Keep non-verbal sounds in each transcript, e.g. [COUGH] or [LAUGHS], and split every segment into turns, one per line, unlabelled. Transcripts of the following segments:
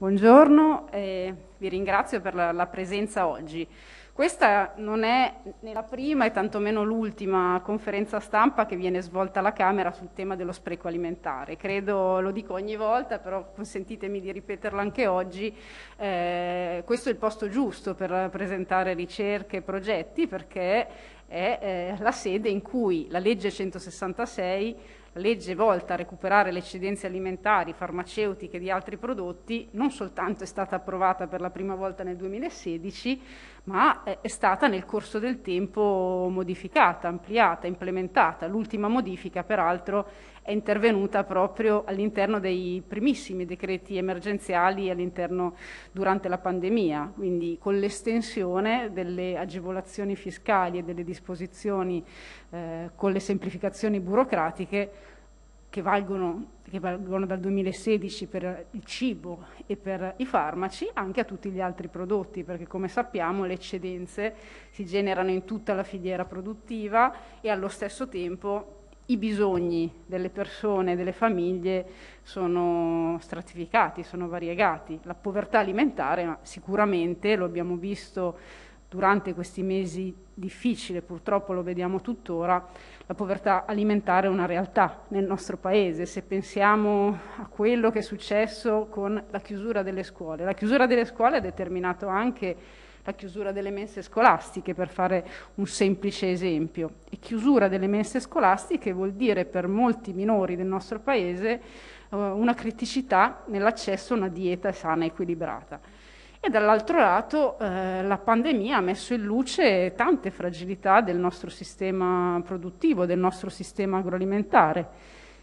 Buongiorno, eh, vi ringrazio per la, la presenza oggi. Questa non è né la prima e tantomeno l'ultima conferenza stampa che viene svolta alla Camera sul tema dello spreco alimentare. Credo, lo dico ogni volta, però consentitemi di ripeterlo anche oggi, eh, questo è il posto giusto per presentare ricerche e progetti perché è eh, la sede in cui la legge 166 legge volta a recuperare le eccedenze alimentari, farmaceutiche e di altri prodotti non soltanto è stata approvata per la prima volta nel 2016, ma è stata nel corso del tempo modificata, ampliata, implementata. L'ultima modifica, peraltro, è intervenuta proprio all'interno dei primissimi decreti emergenziali durante la pandemia, quindi con l'estensione delle agevolazioni fiscali e delle disposizioni eh, con le semplificazioni burocratiche che valgono, che valgono, dal 2016 per il cibo e per i farmaci, anche a tutti gli altri prodotti, perché come sappiamo le eccedenze si generano in tutta la filiera produttiva e allo stesso tempo i bisogni delle persone, delle famiglie sono stratificati, sono variegati. La povertà alimentare sicuramente, lo abbiamo visto durante questi mesi difficili, purtroppo lo vediamo tuttora, la povertà alimentare è una realtà nel nostro Paese. Se pensiamo a quello che è successo con la chiusura delle scuole, la chiusura delle scuole ha determinato anche la chiusura delle mense scolastiche, per fare un semplice esempio. E chiusura delle mense scolastiche vuol dire per molti minori del nostro Paese uh, una criticità nell'accesso a una dieta sana e equilibrata. E dall'altro lato eh, la pandemia ha messo in luce tante fragilità del nostro sistema produttivo, del nostro sistema agroalimentare,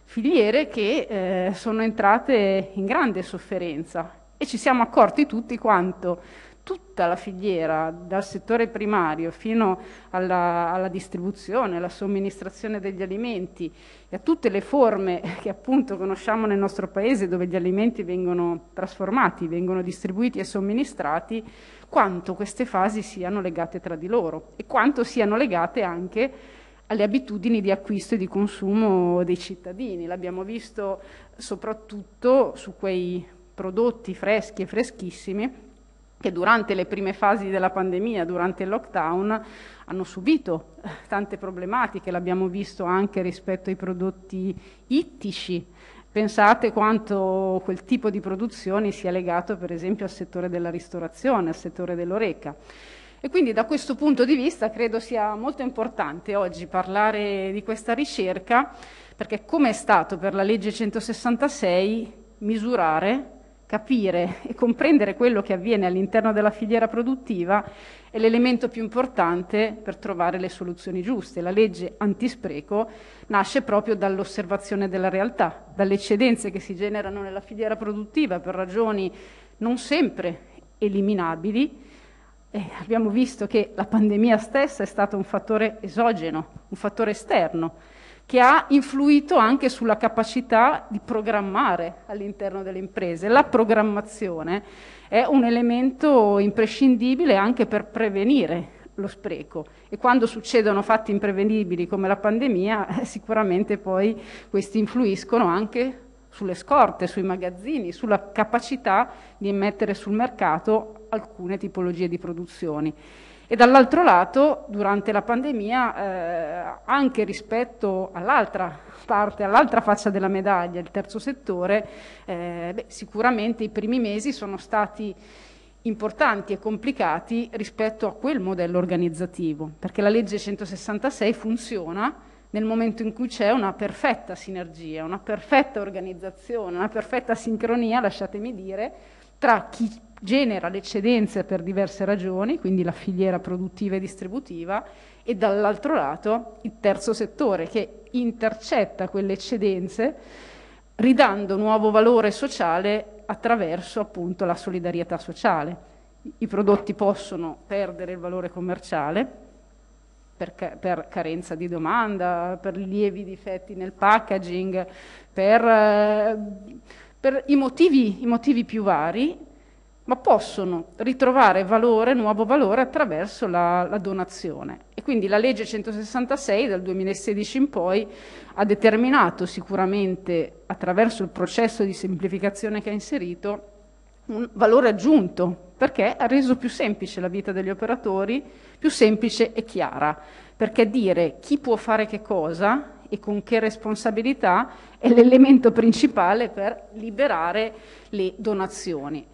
filiere che eh, sono entrate in grande sofferenza. E ci siamo accorti tutti quanto tutta la filiera, dal settore primario fino alla, alla, distribuzione, alla somministrazione degli alimenti e a tutte le forme [LAUGHS] che appunto conosciamo nel nostro paese dove gli alimenti vengono trasformati, vengono distribuiti e somministrati, quanto queste fasi siano legate tra di loro e quanto siano legate anche alle abitudini di acquisto e di consumo dei cittadini. L'abbiamo visto soprattutto su quei prodotti freschi e freschissimi che durante le prime fasi della pandemia, durante il lockdown, hanno subito tante problematiche, l'abbiamo visto anche rispetto ai prodotti ittici. Pensate quanto quel tipo di produzioni sia legato per esempio al settore della ristorazione, al settore dell'oreca. E quindi da questo punto di vista credo sia molto importante oggi parlare di questa ricerca perché come è stato per la legge 166 misurare capire e comprendere quello che avviene all'interno della filiera produttiva è l'elemento più importante per trovare le soluzioni giuste. La legge antispreco nasce proprio dall'osservazione della realtà, dalle eccedenze che si generano nella filiera produttiva per ragioni non sempre eliminabili. Eh, abbiamo visto che la pandemia stessa è stata un fattore esogeno, un fattore esterno che ha influito anche sulla capacità di programmare all'interno delle imprese. La programmazione è un elemento imprescindibile anche per prevenire lo spreco e quando succedono fatti imprevedibili come la pandemia eh, sicuramente poi questi influiscono anche sulle scorte, sui magazzini, sulla capacità di mettere sul mercato alcune tipologie di produzioni. E dall'altro lato, durante la pandemia, eh, anche rispetto all'altra parte, all'altra faccia della medaglia, il terzo settore, eh, beh, sicuramente i primi mesi sono stati importanti e complicati rispetto a quel modello organizzativo, perché la legge 166 funziona nel momento in cui c'è una perfetta sinergia, una perfetta organizzazione, una perfetta sincronia, lasciatemi dire, tra chi genera le eccedenze per diverse ragioni, quindi la filiera produttiva e distributiva, e dall'altro lato il terzo settore che intercetta quelle eccedenze ridando nuovo valore sociale attraverso appunto la solidarietà sociale. I prodotti possono perdere il valore commerciale per, per carenza di domanda, per lievi difetti nel packaging, per, eh, per i, motivi, i motivi più vari, ma possono ritrovare valore, nuovo valore attraverso la, la, donazione. E quindi la legge 166 dal 2016 in poi ha determinato sicuramente attraverso il processo di semplificazione che ha inserito un valore aggiunto perché ha reso più semplice la vita degli operatori, più semplice e chiara, perché dire chi può fare che cosa e con che responsabilità è l'elemento principale per liberare le donazioni.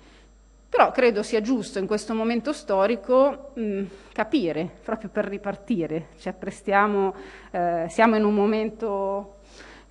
Però credo sia giusto in questo momento storico mh, capire, proprio per ripartire, ci apprestiamo, eh, siamo in un momento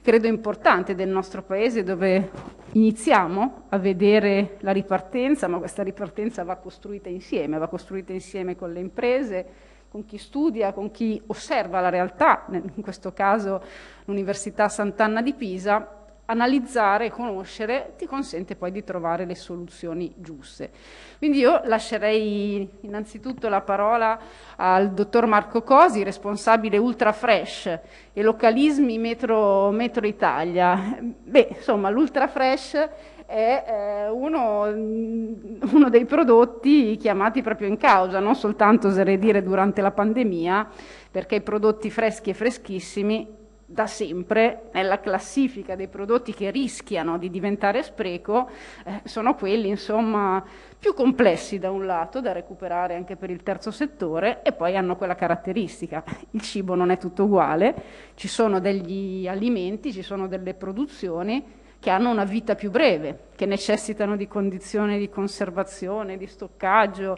credo importante del nostro Paese dove iniziamo a vedere la ripartenza, ma questa ripartenza va costruita insieme, va costruita insieme con le imprese, con chi studia, con chi osserva la realtà, in questo caso l'Università Sant'Anna di Pisa, analizzare e conoscere ti consente poi di trovare le soluzioni giuste. Quindi io lascerei innanzitutto la parola al dottor Marco Cosi, responsabile Ultra Fresh e localismi Metro, Metro Italia. Beh, insomma, l'Ultra Fresh è eh, uno, uno, dei prodotti chiamati proprio in causa, non soltanto oserei dire durante la pandemia, perché i prodotti freschi e freschissimi da sempre nella classifica dei prodotti che rischiano di diventare spreco eh, sono quelli insomma più complessi da un lato da recuperare anche per il terzo settore e poi hanno quella caratteristica. Il cibo non è tutto uguale ci sono degli alimenti ci sono delle produzioni che hanno una vita più breve che necessitano di condizioni di conservazione di stoccaggio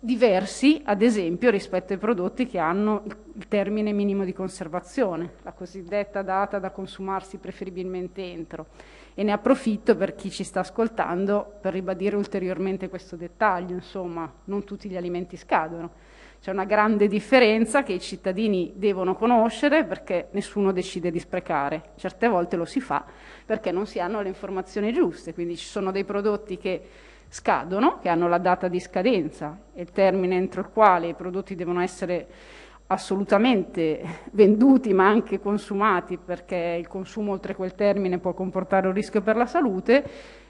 diversi, ad esempio, rispetto ai prodotti che hanno il termine minimo di conservazione, la cosiddetta data da consumarsi preferibilmente entro. E ne approfitto per chi ci sta ascoltando per ribadire ulteriormente questo dettaglio, insomma, non tutti gli alimenti scadono. C'è una grande differenza che i cittadini devono conoscere perché nessuno decide di sprecare. Certe volte lo si fa perché non si hanno le informazioni giuste, quindi ci sono dei prodotti che scadono, che hanno la data di scadenza e il termine entro il quale i prodotti devono essere assolutamente venduti ma anche consumati perché il consumo oltre quel termine può comportare un rischio per la salute.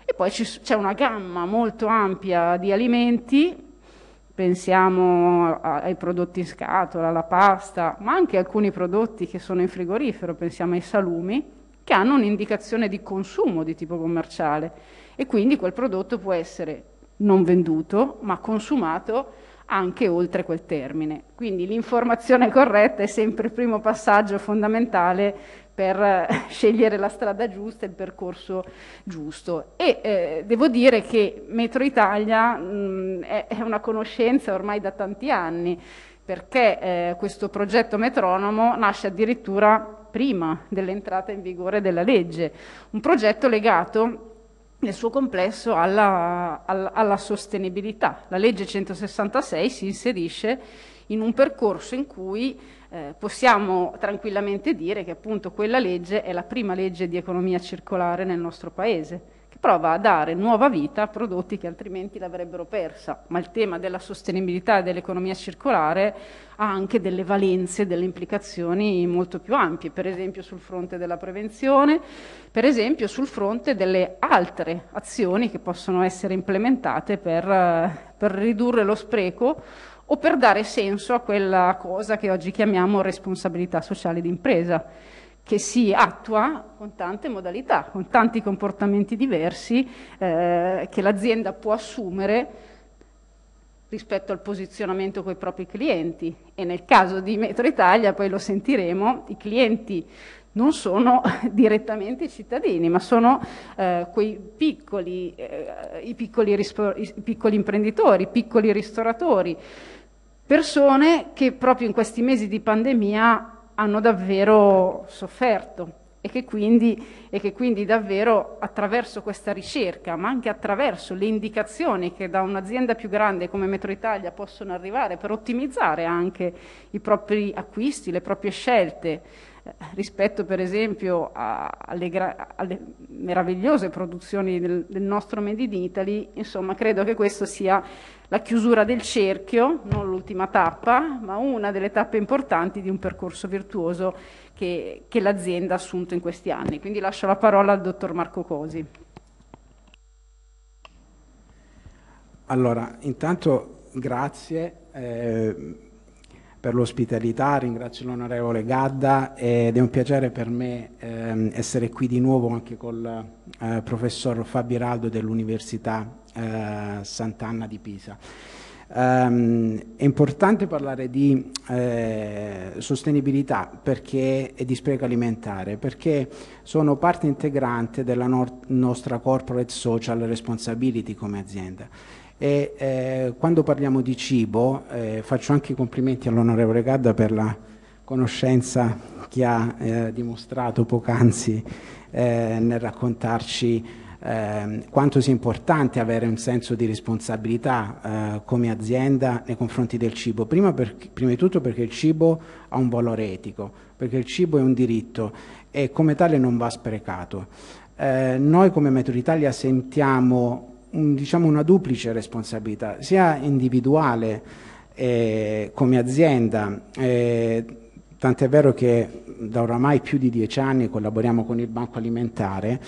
E poi c'è una gamma molto ampia di alimenti, pensiamo ai prodotti in scatola, alla pasta, ma anche alcuni prodotti che sono in frigorifero, pensiamo ai salumi, che hanno un'indicazione di consumo di tipo commerciale e quindi quel prodotto può essere non venduto ma consumato anche oltre quel termine. Quindi l'informazione corretta è sempre il primo passaggio fondamentale per eh, [LAUGHS] scegliere la strada giusta e il percorso giusto. E eh, devo dire che Metro Italia mh, è, è, una conoscenza ormai da tanti anni, perché eh, questo progetto metronomo nasce addirittura prima dell'entrata in vigore della legge, un progetto legato nel suo complesso alla, alla, alla, sostenibilità. La legge 166 si inserisce in un percorso in cui eh, possiamo tranquillamente dire che appunto quella legge è la prima legge di economia circolare nel nostro Paese prova a dare nuova vita a prodotti che altrimenti l'avrebbero persa, ma il tema della sostenibilità e dell'economia circolare ha anche delle valenze, delle implicazioni molto più ampie, per esempio sul fronte della prevenzione, per esempio sul fronte delle altre azioni che possono essere implementate per, per ridurre lo spreco o per dare senso a quella cosa che oggi chiamiamo responsabilità sociale d'impresa che si attua con tante modalità, con tanti comportamenti diversi eh, che l'azienda può assumere rispetto al posizionamento con i propri clienti. E nel caso di Metro Italia, poi lo sentiremo, i clienti non sono [LAUGHS] direttamente i cittadini, ma sono eh, quei piccoli, eh, i, piccoli i piccoli imprenditori, i piccoli ristoratori, persone che proprio in questi mesi di pandemia hanno davvero sofferto e che, quindi, e che quindi davvero attraverso questa ricerca, ma anche attraverso le indicazioni che da un'azienda più grande come Metro Italia possono arrivare per ottimizzare anche i propri acquisti, le proprie scelte, rispetto per esempio a, alle, alle, meravigliose produzioni del, del nostro Made in Italy, insomma credo che questo sia la chiusura del cerchio, non l'ultima tappa, ma una delle tappe importanti di un percorso virtuoso che, che l'azienda ha assunto in questi anni. Quindi lascio la parola al dottor Marco Cosi.
Allora, intanto grazie. Eh, per l'ospitalità, ringrazio l'onorevole Gadda ed è un piacere per me ehm, essere qui di nuovo anche col eh, professor Fabiraldo dell'Università eh, Sant'Anna di Pisa. Um, è importante parlare di eh, sostenibilità perché, e di spreco alimentare perché sono parte integrante della no nostra corporate social responsibility come azienda e eh, quando parliamo di cibo eh, faccio anche i complimenti all'onorevole Gadda per la conoscenza che ha eh, dimostrato poc'anzi eh, nel raccontarci eh, quanto sia importante avere un senso di responsabilità eh, come azienda nei confronti del cibo, prima, per, prima di tutto perché il cibo ha un valore etico, perché il cibo è un diritto e come tale non va sprecato. noi come Metro Italia sentiamo diciamo una duplice responsabilità, sia individuale eh, come azienda, eh, tant'è vero che da oramai più di dieci anni collaboriamo con il Banco Alimentare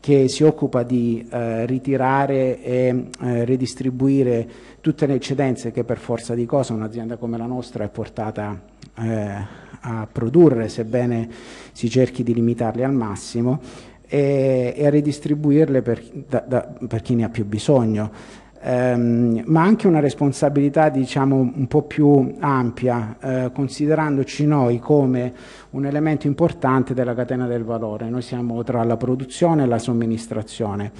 che si occupa di eh, ritirare e eh, redistribuire tutte le eccedenze che per forza di cosa un'azienda come la nostra è portata eh, a produrre, sebbene si cerchi di limitarle al massimo e, e a ridistribuirle per, da, da, per, chi ne ha più bisogno. Um, ma anche una responsabilità diciamo un po' più ampia, eh, considerandoci noi come un elemento importante della catena del valore. Noi siamo tra la produzione e la somministrazione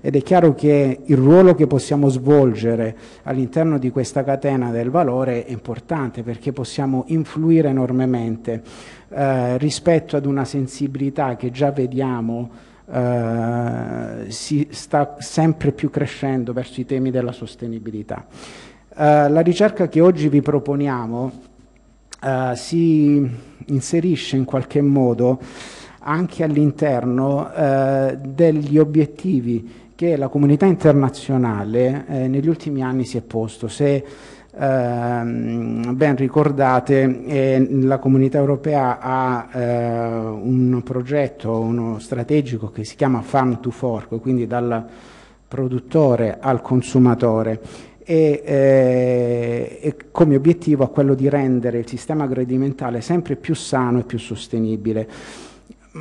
ed è chiaro che il ruolo che possiamo svolgere all'interno di questa catena del valore è importante perché possiamo influire enormemente eh, rispetto ad una sensibilità che già vediamo eh, si sta sempre più crescendo verso i temi della sostenibilità. Eh, la ricerca che oggi vi proponiamo eh, si inserisce in qualche modo anche all'interno eh, degli obiettivi che la comunità internazionale eh, negli ultimi anni si è posto. Se Ehm, ben ricordate, eh, la comunità europea ha eh, un progetto uno strategico che si chiama Farm to Fork, quindi dal produttore al consumatore e, eh, e, come obiettivo ha quello di rendere il sistema agroalimentare sempre più sano e più sostenibile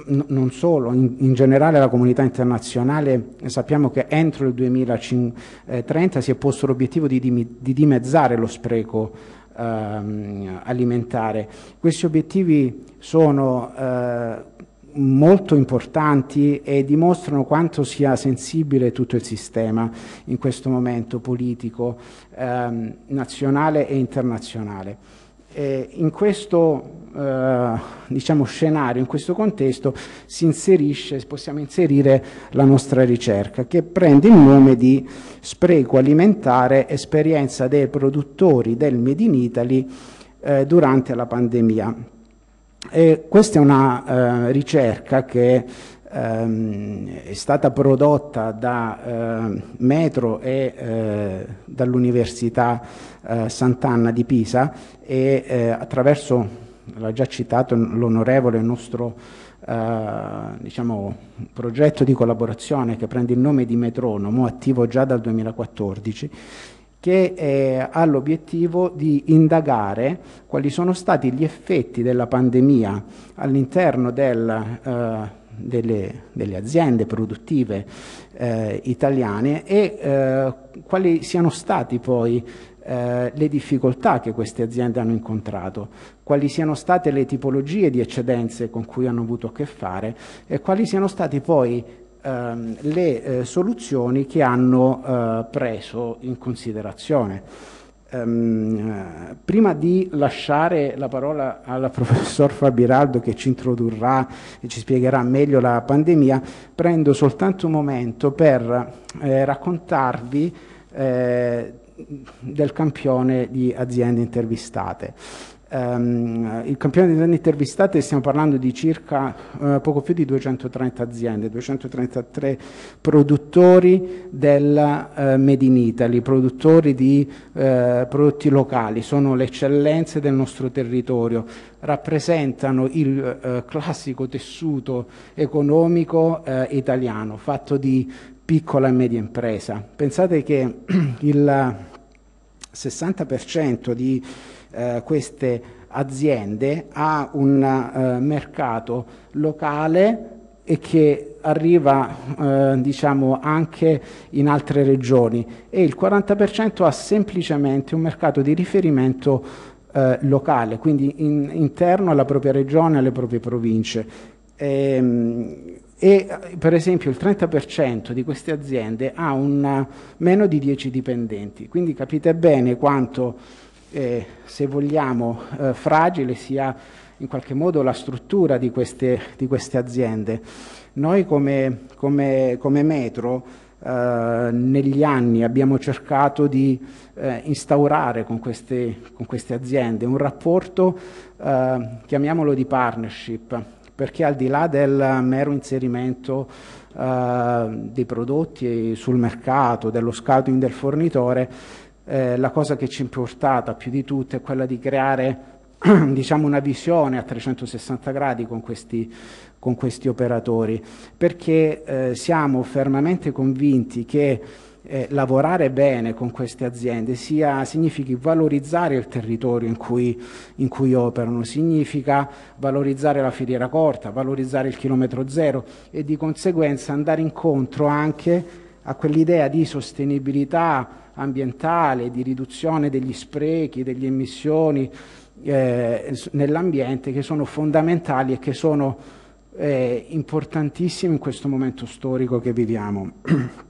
non solo, in, in, generale la comunità internazionale sappiamo che entro il 2030 si è posto l'obiettivo di, di, dimezzare lo spreco ehm, alimentare. Questi obiettivi sono eh, molto importanti e dimostrano quanto sia sensibile tutto il sistema in questo momento politico ehm, nazionale e internazionale. E in questo eh, diciamo, scenario, in questo contesto, si inserisce, possiamo inserire la nostra ricerca che prende il nome di spreco alimentare, esperienza dei produttori del Made in Italy eh, durante la pandemia. E questa è una eh, ricerca che ehm, è stata prodotta da eh, Metro e eh, dall'Università eh, Sant'Anna di Pisa e eh, attraverso l'ha già citato l'onorevole, nostro eh, diciamo, progetto di collaborazione che prende il nome di Metronomo, attivo già dal 2014, che eh, ha l'obiettivo di indagare quali sono stati gli effetti della pandemia all'interno del, eh, delle, delle, aziende produttive eh, italiane e eh, quali siano stati poi eh, le difficoltà che queste aziende hanno incontrato, quali siano state le tipologie di eccedenze con cui hanno avuto a che fare e quali siano state poi ehm, le eh, soluzioni che hanno eh, preso in considerazione. Um, prima di lasciare la parola al [LAUGHS] professor Fabiraldo che ci introdurrà e ci spiegherà meglio la pandemia, prendo soltanto un momento per eh, raccontarvi eh, del campione di aziende intervistate. Um, il campione di aziende intervistate stiamo parlando di circa uh, poco più di 230 aziende, 233 produttori del uh, Made in Italy, produttori di uh, prodotti locali, sono le eccellenze del nostro territorio, rappresentano il classico tessuto economico italiano fatto di piccola e media impresa. Pensate che [CLEARS THROAT] il 60% di eh, queste aziende ha un eh, mercato locale e che arriva eh, diciamo anche in altre regioni e il 40% ha semplicemente un mercato di riferimento eh, locale, quindi in, interno alla propria regione, alle proprie province. E, ehm, e per esempio il 30% di queste aziende ha un, meno di 10 dipendenti, quindi capite bene quanto, eh, se vogliamo, eh, fragile sia in qualche modo la struttura di queste, di queste aziende. Noi come, come, come Metro eh, negli anni abbiamo cercato di eh, instaurare con queste, con queste, aziende un rapporto, eh, chiamiamolo di partnership, perché al di là del mero inserimento eh, dei prodotti sul mercato, dello scouting del fornitore, eh, la cosa che ci è importata più di tutto è quella di creare [CLEARS THROAT] diciamo una visione a 360 gradi con questi, con questi operatori, perché eh, siamo fermamente convinti che eh, lavorare bene con queste aziende sia, significhi valorizzare il territorio in cui, in cui, operano, significa valorizzare la filiera corta, valorizzare il chilometro zero e di conseguenza andare incontro anche a quell'idea di sostenibilità ambientale, di riduzione degli sprechi, delle emissioni eh, nell'ambiente che sono fondamentali e che sono eh, importantissimi in questo momento storico che viviamo. [CLEARS THROAT]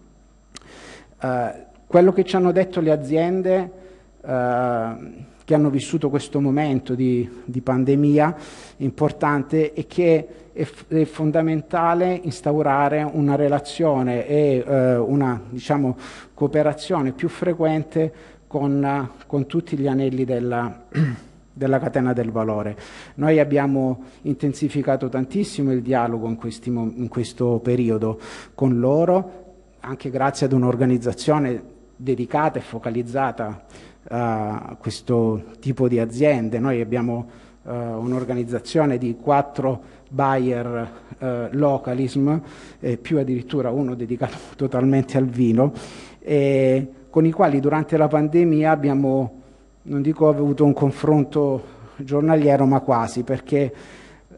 Eh, quello che ci hanno detto le aziende eh, che hanno vissuto questo momento di, di pandemia importante è che è, è, fondamentale instaurare una relazione e eh, una diciamo, cooperazione più frequente con, con tutti gli anelli della, [CLEARS THROAT] della catena del valore. Noi abbiamo intensificato tantissimo il dialogo in, questi, in questo periodo con loro, anche grazie ad un'organizzazione dedicata e focalizzata a questo tipo di aziende. Noi abbiamo uh, un'organizzazione di quattro buyer uh, localism, eh, più addirittura uno dedicato [LAUGHS] totalmente al vino, eh, con i quali durante la pandemia abbiamo, non dico avuto un confronto giornaliero, ma quasi, perché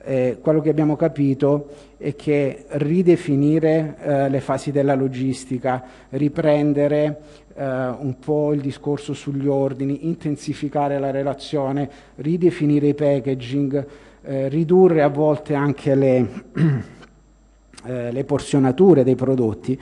eh, quello che abbiamo capito è che ridefinire eh, le fasi della logistica, riprendere eh, un po' il discorso sugli ordini, intensificare la relazione, ridefinire i packaging, eh, ridurre a volte anche le, [CLEARS THROAT] eh, le porzionature dei prodotti,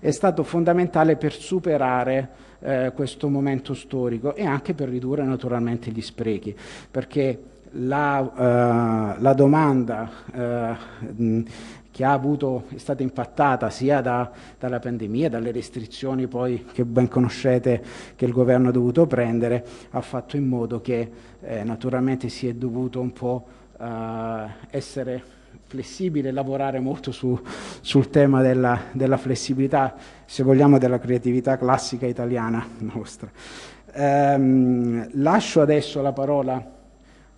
è stato fondamentale per superare eh, questo momento storico e anche per ridurre naturalmente gli sprechi, perché la, uh, la domanda uh, che avuto, è stata impattata sia da, dalla pandemia, dalle restrizioni poi che ben conoscete che il governo ha dovuto prendere, ha fatto in modo che eh, naturalmente si è dovuto un po' uh, essere flessibile, lavorare molto su, sul tema della, della, flessibilità, se vogliamo della creatività classica italiana nostra. Um, lascio adesso la parola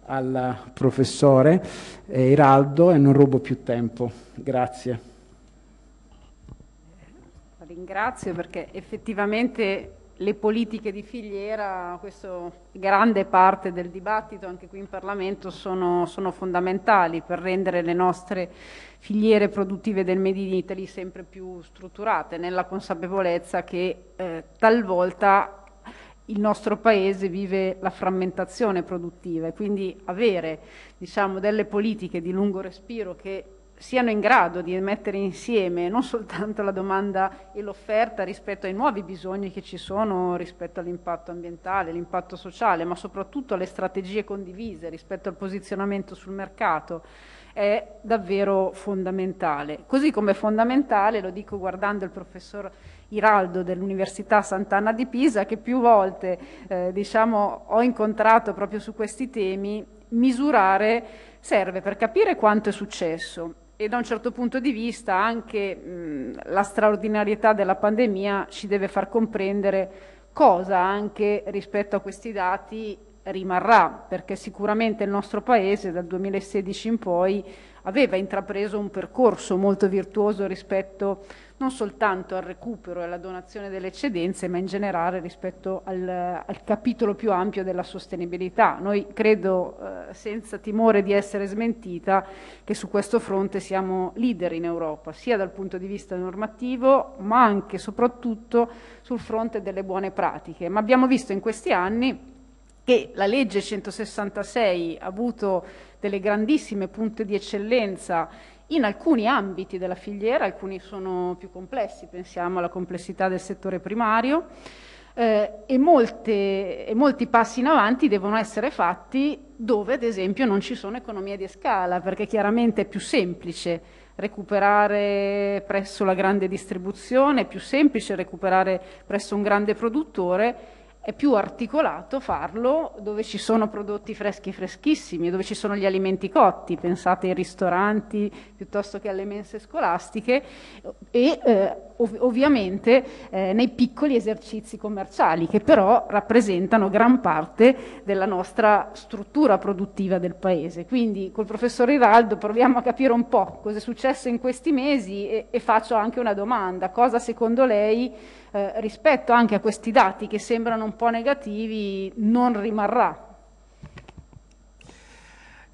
al professore eh, Iraldo e non rubo più tempo. Grazie.
Ringrazio perché effettivamente le politiche di filiera, questa grande parte del dibattito anche qui in Parlamento, sono, sono, fondamentali per rendere le nostre filiere produttive del Made in Italy sempre più strutturate, nella consapevolezza che eh, talvolta il nostro paese vive la frammentazione produttiva e quindi avere diciamo, delle politiche di lungo respiro che siano in grado di mettere insieme non soltanto la domanda e l'offerta rispetto ai nuovi bisogni che ci sono rispetto all'impatto ambientale, l'impatto sociale, ma soprattutto alle strategie condivise rispetto al posizionamento sul mercato, è davvero fondamentale. Così come è fondamentale, lo dico guardando il professor Iraldo dell'Università Sant'Anna di Pisa, che più volte eh, diciamo, ho incontrato proprio su questi temi, misurare serve per capire quanto è successo. E da un certo punto di vista anche mh, la straordinarietà della pandemia ci deve far comprendere cosa anche rispetto a questi dati rimarrà, perché sicuramente il nostro Paese dal 2016 in poi aveva intrapreso un percorso molto virtuoso rispetto non soltanto al recupero e alla donazione delle eccedenze, ma in generale rispetto al, al capitolo più ampio della sostenibilità. Noi credo, eh, senza timore di essere smentita, che su questo fronte siamo leader in Europa, sia dal punto di vista normativo, ma anche e soprattutto sul fronte delle buone pratiche. Ma abbiamo visto in questi anni che la legge 166 ha avuto delle grandissime punte di eccellenza in alcuni ambiti della filiera, alcuni sono più complessi, pensiamo alla complessità del settore primario, eh, e, molte, e, molti passi in avanti devono essere fatti dove ad esempio non ci sono economie di scala, perché chiaramente è più semplice recuperare presso la grande distribuzione, è più semplice recuperare presso un grande produttore è più articolato farlo dove ci sono prodotti freschi freschissimi, dove ci sono gli alimenti cotti, pensate ai ristoranti piuttosto che alle mense scolastiche e eh, ov ovviamente eh, nei piccoli esercizi commerciali che però rappresentano gran parte della nostra struttura produttiva del paese. Quindi col professor Iraldo proviamo a capire un po' cosa è successo in questi mesi e, e faccio anche una domanda, cosa secondo lei eh, rispetto anche a questi dati che sembrano un po' negativi non rimarrà.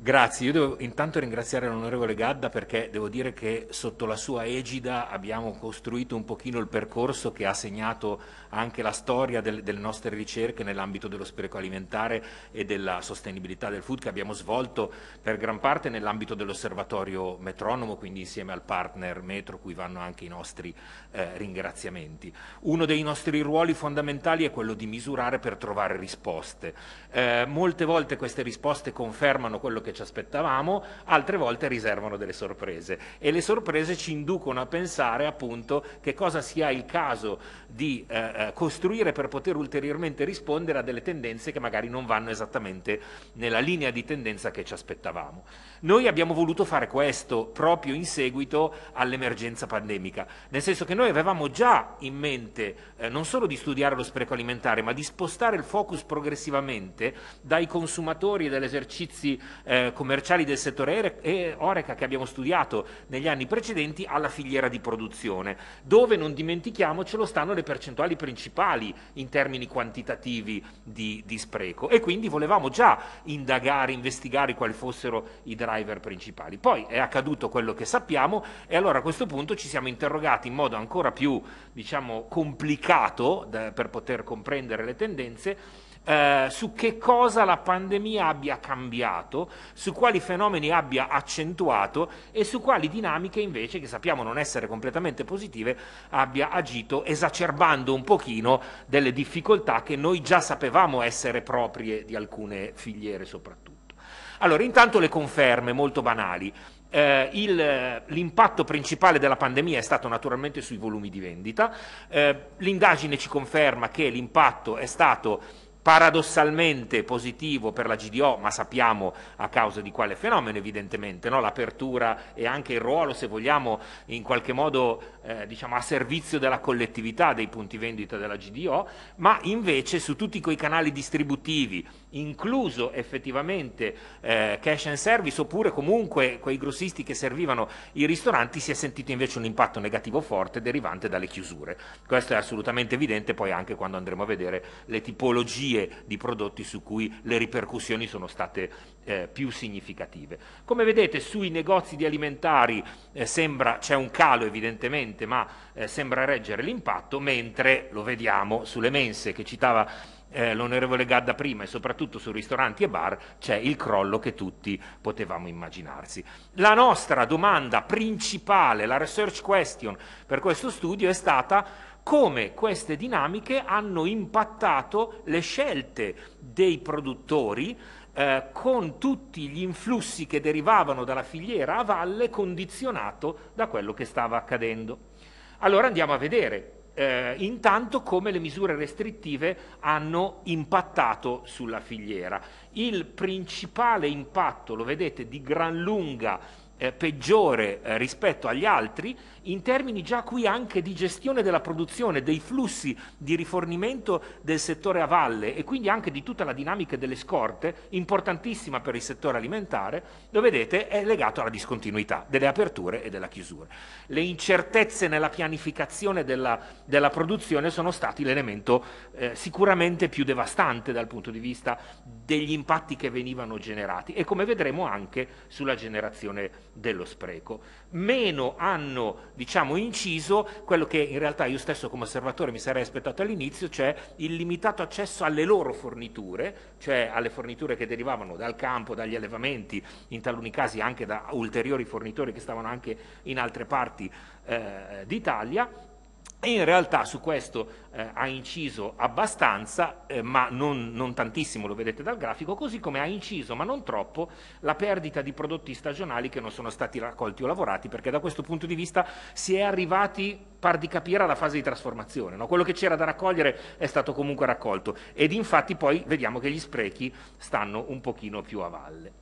Grazie, io devo intanto ringraziare l'onorevole Gadda perché devo dire che sotto la sua egida abbiamo costruito un pochino il percorso che ha segnato anche la storia del, delle nostre ricerche nell'ambito dello spreco alimentare e della sostenibilità del food che abbiamo svolto per gran parte nell'ambito dell'osservatorio metronomo, quindi insieme al partner Metro, cui vanno anche i nostri eh, ringraziamenti. Uno dei nostri ruoli fondamentali è quello di misurare per trovare risposte. Eh, molte volte queste risposte confermano quello che ci aspettavamo, altre volte riservano delle sorprese e le sorprese ci inducono a pensare appunto che cosa sia il caso di eh, eh, costruire per poter ulteriormente rispondere a delle tendenze che magari non vanno esattamente nella linea di tendenza che ci aspettavamo. Noi abbiamo voluto fare questo proprio in seguito all'emergenza pandemica, nel senso che noi avevamo già in mente eh, non solo di studiare lo spreco alimentare, ma di spostare il focus progressivamente dai consumatori e dagli esercizi eh, commerciali del settore e Oreca che abbiamo studiato negli anni precedenti alla filiera di produzione, dove non dimentichiamocelo stanno le percentuali principali in termini quantitativi di, di spreco. E quindi volevamo già indagare, investigare quali fossero i driver principali. Poi è accaduto quello che sappiamo e allora a questo punto ci siamo interrogati in modo ancora più diciamo, complicato da, per poter comprendere le tendenze eh, su che cosa la pandemia abbia cambiato, su quali fenomeni abbia accentuato e su quali dinamiche invece, che sappiamo non essere completamente positive, abbia agito esacerbando un pochino delle difficoltà che noi già sapevamo essere proprie di alcune filiere soprattutto. Allora, intanto le conferme molto banali. Eh, l'impatto principale della pandemia è stato naturalmente sui volumi di vendita, eh, l'indagine ci conferma che l'impatto è stato paradossalmente positivo per la GDO, ma sappiamo a causa di quale fenomeno evidentemente, no? l'apertura e anche il ruolo, se vogliamo, in qualche modo eh, diciamo, a servizio della collettività dei punti vendita della GDO, ma invece su tutti quei canali distributivi, incluso effettivamente eh, cash and service oppure comunque quei grossisti che servivano i ristoranti, si è sentito invece un impatto negativo forte derivante dalle chiusure. Questo è assolutamente evidente poi anche quando andremo a vedere le tipologie categorie di prodotti su cui le ripercussioni sono state eh, più significative. Come vedete sui negozi di alimentari eh, c'è un calo evidentemente, ma eh, sembra reggere l'impatto, mentre lo vediamo sulle mense che citava eh, l'onorevole Gadda prima e soprattutto su ristoranti e bar c'è il crollo che tutti potevamo immaginarsi. La nostra domanda principale, la research question per questo studio è stata come queste dinamiche hanno impattato le scelte dei produttori eh, con tutti gli influssi che derivavano dalla filiera a valle condizionato da quello che stava accadendo. Allora andiamo a vedere eh, intanto come le misure restrittive hanno impattato sulla filiera. Il principale impatto, lo vedete, di gran lunga eh, peggiore eh, rispetto agli altri, in termini già qui anche di gestione della produzione, dei flussi di rifornimento del settore a valle e quindi anche di tutta la dinamica delle scorte, importantissima per il settore alimentare, lo vedete è legato alla discontinuità delle aperture e della chiusura. Le incertezze nella pianificazione della, della produzione sono stati l'elemento eh, sicuramente più devastante dal punto di vista degli impatti che venivano generati e come vedremo anche sulla generazione dello spreco. Meno hanno diciamo, inciso quello che in realtà io stesso come osservatore mi sarei aspettato all'inizio, cioè il limitato accesso alle loro forniture, cioè alle forniture che derivavano dal campo, dagli allevamenti, in taluni casi anche da ulteriori fornitori che stavano anche in altre parti eh, d'Italia, in realtà su questo eh, ha inciso abbastanza, eh, ma non, non, tantissimo, lo vedete dal grafico, così come ha inciso, ma non troppo, la perdita di prodotti stagionali che non sono stati raccolti o lavorati, perché da questo punto di vista si è arrivati, par di capire, alla fase di trasformazione. No? Quello che c'era da raccogliere è stato comunque raccolto ed infatti poi vediamo che gli sprechi stanno un pochino più a valle.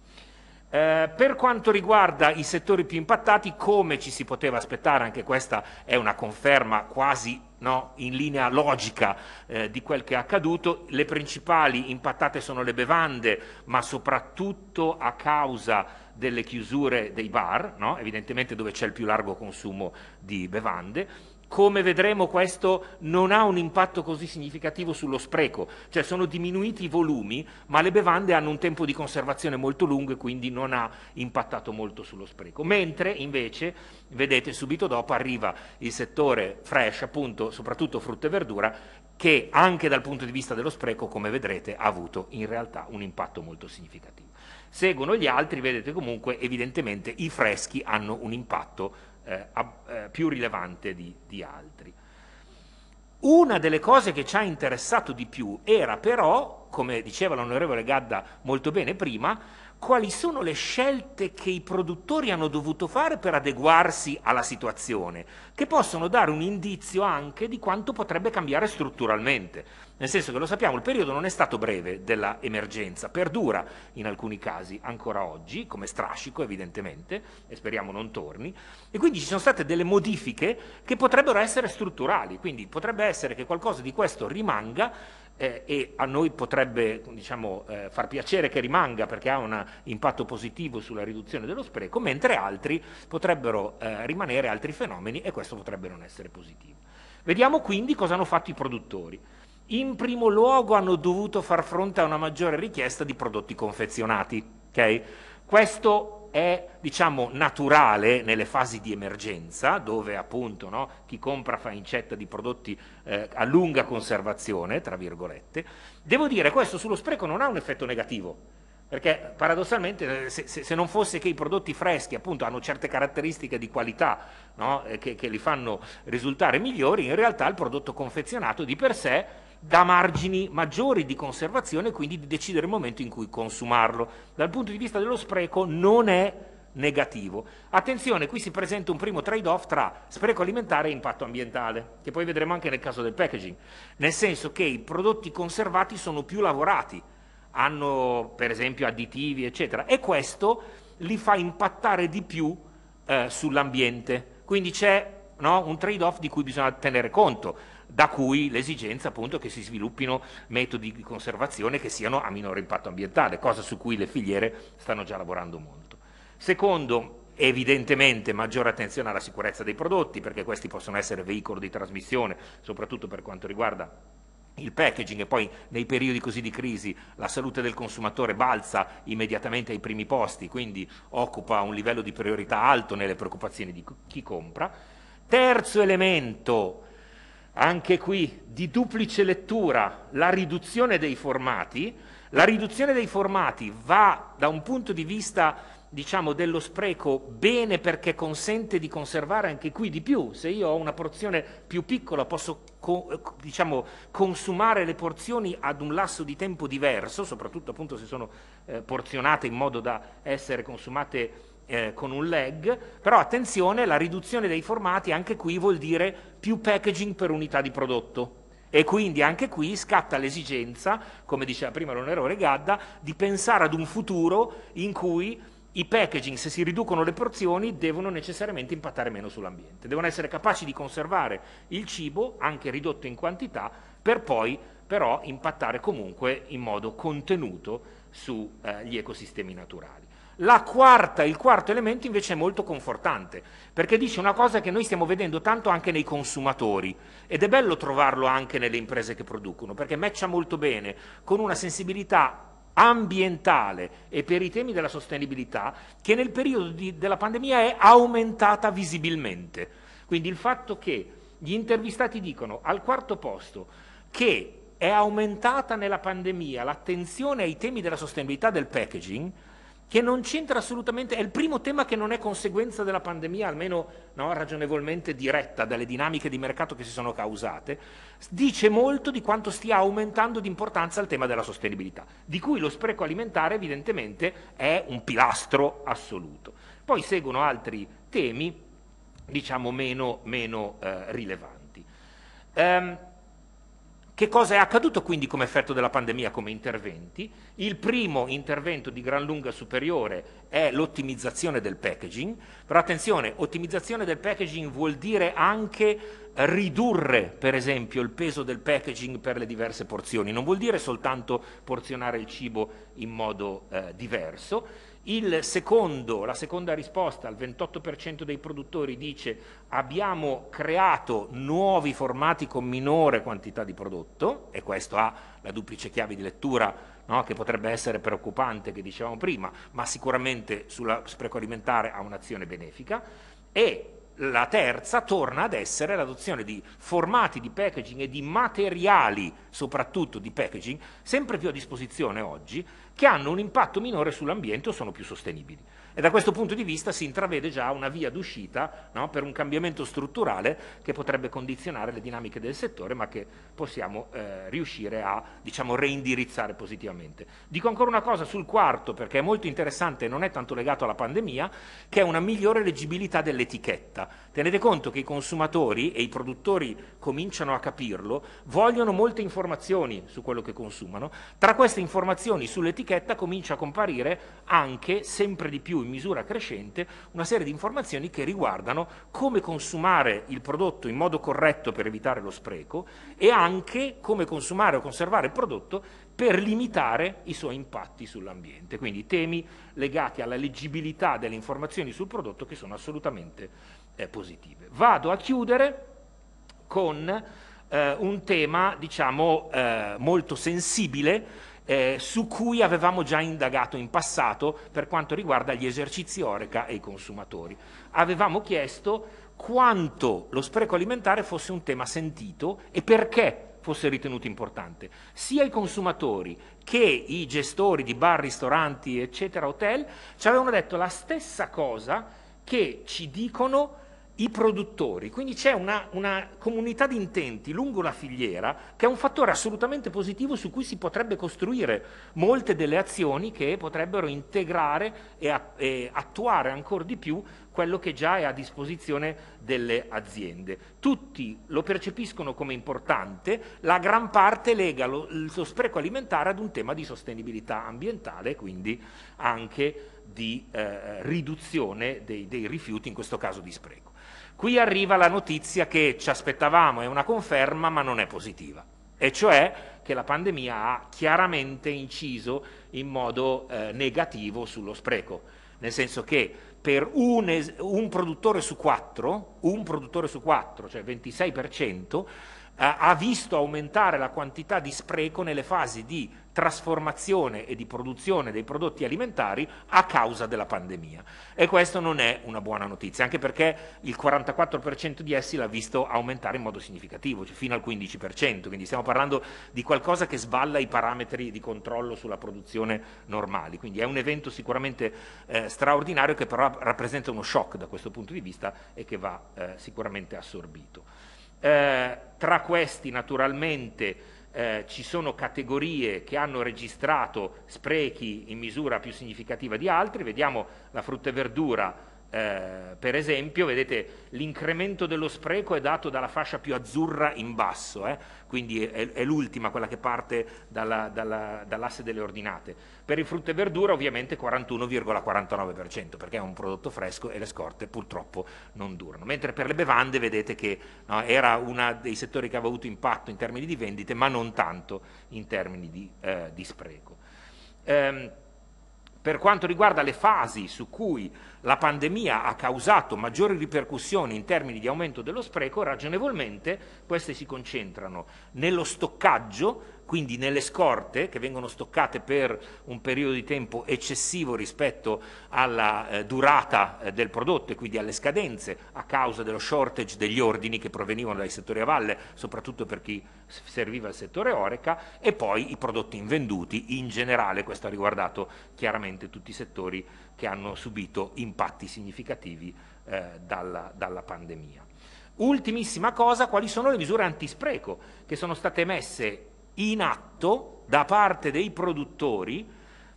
Eh, per quanto riguarda i settori più impattati, come ci si poteva aspettare, anche questa è una conferma quasi no, in linea logica eh, di quel che è accaduto, le principali impattate sono le bevande, ma soprattutto a causa delle chiusure dei bar, no? evidentemente dove c'è il più largo consumo di bevande, come vedremo questo non ha un impatto così significativo sullo spreco, cioè sono diminuiti i volumi, ma le bevande hanno un tempo di conservazione molto lungo e quindi non ha impattato molto sullo spreco. Mentre invece, vedete, subito dopo arriva il settore fresh, appunto, soprattutto frutta e verdura, che anche dal punto di vista dello spreco, come vedrete, ha avuto in realtà un impatto molto significativo. Seguono gli altri, vedete comunque, evidentemente i freschi hanno un impatto eh, eh, più rilevante di, di altri. Una delle cose che ci ha interessato di più era però, come diceva l'onorevole Gadda molto bene prima, quali sono le scelte che i produttori hanno dovuto fare per adeguarsi alla situazione, che possono dare un indizio anche di quanto potrebbe cambiare strutturalmente. Nel senso che lo sappiamo, il periodo non è stato breve dell'emergenza, perdura in alcuni casi ancora oggi, come strascico evidentemente, e speriamo non torni, e quindi ci sono state delle modifiche che potrebbero essere strutturali, quindi potrebbe essere che qualcosa di questo rimanga eh, e a noi potrebbe diciamo, eh, far piacere che rimanga perché ha un impatto positivo sulla riduzione dello spreco, mentre altri potrebbero eh, rimanere altri fenomeni e questo potrebbe non essere positivo. Vediamo quindi cosa hanno fatto i produttori. In primo luogo hanno dovuto far fronte a una maggiore richiesta di prodotti confezionati. Okay? Questo è diciamo, naturale nelle fasi di emergenza, dove appunto no, chi compra fa incetta di prodotti eh, a lunga conservazione, tra virgolette. Devo dire, questo sullo spreco non ha un effetto negativo, perché paradossalmente eh, se, se, se non fosse che i prodotti freschi appunto hanno certe caratteristiche di qualità no, eh, che, che li fanno risultare migliori, in realtà il prodotto confezionato di per sé dà margini maggiori di conservazione e quindi di decidere il momento in cui consumarlo. Dal punto di vista dello spreco non è negativo. Attenzione, qui si presenta un primo trade-off tra spreco alimentare e impatto ambientale, che poi vedremo anche nel caso del packaging, nel senso che i prodotti conservati sono più lavorati, hanno per esempio additivi, eccetera, e questo li fa impattare di più eh, sull'ambiente. Quindi c'è no, un trade-off di cui bisogna tenere conto da cui l'esigenza appunto che si sviluppino metodi di conservazione che siano a minore impatto ambientale, cosa su cui le filiere stanno già lavorando molto. Secondo, evidentemente maggiore attenzione alla sicurezza dei prodotti, perché questi possono essere veicolo di trasmissione, soprattutto per quanto riguarda il packaging e poi nei periodi così di crisi la salute del consumatore balza immediatamente ai primi posti, quindi occupa un livello di priorità alto nelle preoccupazioni di chi compra. Terzo elemento, anche qui di duplice lettura, la riduzione dei formati. La riduzione dei formati va da un punto di vista diciamo, dello spreco bene perché consente di conservare anche qui di più. Se io ho una porzione più piccola posso co diciamo, consumare le porzioni ad un lasso di tempo diverso, soprattutto appunto se sono eh, porzionate in modo da essere consumate eh, con un lag, però attenzione, la riduzione dei formati anche qui vuol dire più packaging per unità di prodotto. E quindi anche qui scatta l'esigenza, come diceva prima l'onorevole Gadda, di pensare ad un futuro in cui i packaging, se si riducono le porzioni, devono necessariamente impattare meno sull'ambiente, devono essere capaci di conservare il cibo, anche ridotto in quantità, per poi però impattare comunque in modo contenuto sugli eh, ecosistemi naturali. Quarta, il quarto elemento invece è molto confortante, perché dice una cosa che noi stiamo vedendo tanto anche nei consumatori ed è bello trovarlo anche nelle imprese che producono, perché matcha molto bene con una sensibilità ambientale e per i temi della sostenibilità che nel periodo di, della pandemia è aumentata visibilmente. Quindi il fatto che gli intervistati dicono al quarto posto che è aumentata nella pandemia l'attenzione ai temi della sostenibilità del packaging, che non c'entra assolutamente, è il primo tema che non è conseguenza della pandemia, almeno no, ragionevolmente diretta dalle dinamiche di mercato che si sono causate, dice molto di quanto stia aumentando di importanza il tema della sostenibilità, di cui lo spreco alimentare evidentemente è un pilastro assoluto. Poi seguono altri temi, diciamo, meno, meno eh, rilevanti. Um, che cosa è accaduto quindi come effetto della pandemia come interventi? Il primo intervento di gran lunga superiore è l'ottimizzazione del packaging, però attenzione, ottimizzazione del packaging vuol dire anche ridurre per esempio il peso del packaging per le diverse porzioni, non vuol dire soltanto porzionare il cibo in modo eh, diverso, Secondo, la seconda risposta al 28% dei produttori dice abbiamo creato nuovi formati con minore quantità di prodotto e questo ha la duplice chiave di lettura no, che potrebbe essere preoccupante che dicevamo prima, ma sicuramente sulla spreco alimentare ha un'azione benefica e la terza torna ad essere l'adozione di formati di packaging e di materiali, soprattutto di packaging, sempre più a disposizione oggi, che hanno un impatto minore sull'ambiente o sono più sostenibili. E da questo punto di vista si intravede già una via d'uscita no, per un cambiamento strutturale che potrebbe condizionare le dinamiche del settore, ma che possiamo eh, riuscire a diciamo, reindirizzare positivamente. Dico ancora una cosa sul quarto, perché è molto interessante e non è tanto legato alla pandemia, che è una migliore leggibilità dell'etichetta. Tenete conto che i consumatori e i produttori cominciano a capirlo, vogliono molte informazioni su quello che consumano. Tra queste informazioni sull'etichetta comincia a comparire anche sempre di più in misura crescente una serie di informazioni che riguardano come consumare il prodotto in modo corretto per evitare lo spreco e anche come consumare o conservare il prodotto per limitare i suoi impatti sull'ambiente. Quindi temi legati alla leggibilità delle informazioni sul prodotto che sono assolutamente eh, positive. Vado a chiudere con eh, un tema diciamo, eh, molto sensibile eh, su cui avevamo già indagato in passato per quanto riguarda gli esercizi Oreca e i consumatori. Avevamo chiesto quanto lo spreco alimentare fosse un tema sentito e perché fosse ritenuto importante. Sia i consumatori che i gestori di bar, ristoranti, eccetera, hotel, ci avevano detto la stessa cosa che ci dicono i produttori, quindi c'è una, una, comunità di intenti lungo la filiera che è un fattore assolutamente positivo su cui si potrebbe costruire molte delle azioni che potrebbero integrare e, a, e attuare ancora di più quello che già è a disposizione delle aziende. Tutti lo percepiscono come importante, la gran parte lega lo, lo spreco alimentare ad un tema di sostenibilità ambientale, quindi anche di eh, riduzione dei, dei rifiuti, in questo caso di spreco. Qui arriva la notizia che ci aspettavamo, è una conferma ma non è positiva, e cioè che la pandemia ha chiaramente inciso in modo eh, negativo sullo spreco, nel senso che per un, un, produttore su quattro, un produttore su quattro, cioè 26%, eh, ha visto aumentare la quantità di spreco nelle fasi di trasformazione e di produzione dei prodotti alimentari a causa della pandemia. E questo non è una buona notizia, anche perché il 44% di essi l'ha visto aumentare in modo significativo, cioè fino al 15%, quindi stiamo parlando di qualcosa che sballa i parametri di controllo sulla produzione normali, quindi è un evento sicuramente eh, straordinario che però rappresenta uno shock da questo punto di vista e che va eh, sicuramente assorbito. Eh, tra questi naturalmente eh, ci sono categorie che hanno registrato sprechi in misura più significativa di altri, vediamo la frutta e verdura Eh, per esempio, vedete, l'incremento dello spreco è dato dalla fascia più azzurra in basso, eh? quindi è, è l'ultima, quella che parte dall'asse dalla, dall delle ordinate. Per il frutta e verdura ovviamente 41,49%, perché è un prodotto fresco e le scorte purtroppo non durano. Mentre per le bevande vedete che no, era uno dei settori che aveva avuto impatto in termini di vendite, ma non tanto in termini di, eh, di spreco. Ehm, per quanto riguarda le fasi su cui la pandemia ha causato maggiori ripercussioni in termini di aumento dello spreco, ragionevolmente queste si concentrano nello stoccaggio quindi nelle scorte che vengono stoccate per un periodo di tempo eccessivo rispetto alla eh, durata eh, del prodotto e quindi alle scadenze a causa dello shortage degli ordini che provenivano dai settori a valle, soprattutto per chi serviva il settore oreca, e poi i prodotti invenduti in generale, questo ha riguardato chiaramente tutti i settori che hanno subito impatti significativi eh, dalla, dalla pandemia. Ultimissima cosa, quali sono le misure antispreco che sono state messe in atto da parte dei produttori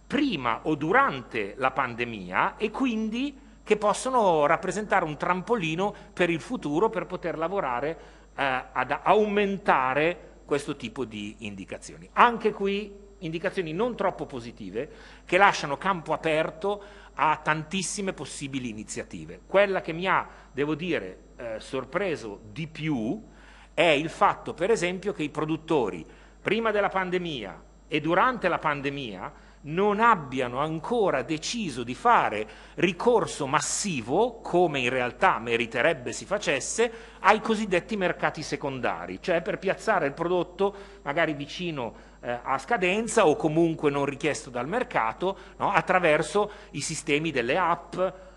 prima o durante la pandemia e quindi che possono rappresentare un trampolino per il futuro per poter lavorare eh, ad aumentare questo tipo di indicazioni. Anche qui indicazioni non troppo positive che lasciano campo aperto a tantissime possibili iniziative. Quella che mi ha, devo dire, eh, sorpreso di più è il fatto, per esempio, che i produttori prima della pandemia e durante la pandemia non abbiano ancora deciso di fare ricorso massivo, come in realtà meriterebbe si facesse, ai cosiddetti mercati secondari, cioè per piazzare il prodotto magari vicino eh, a scadenza o comunque non richiesto dal mercato no? attraverso i sistemi delle app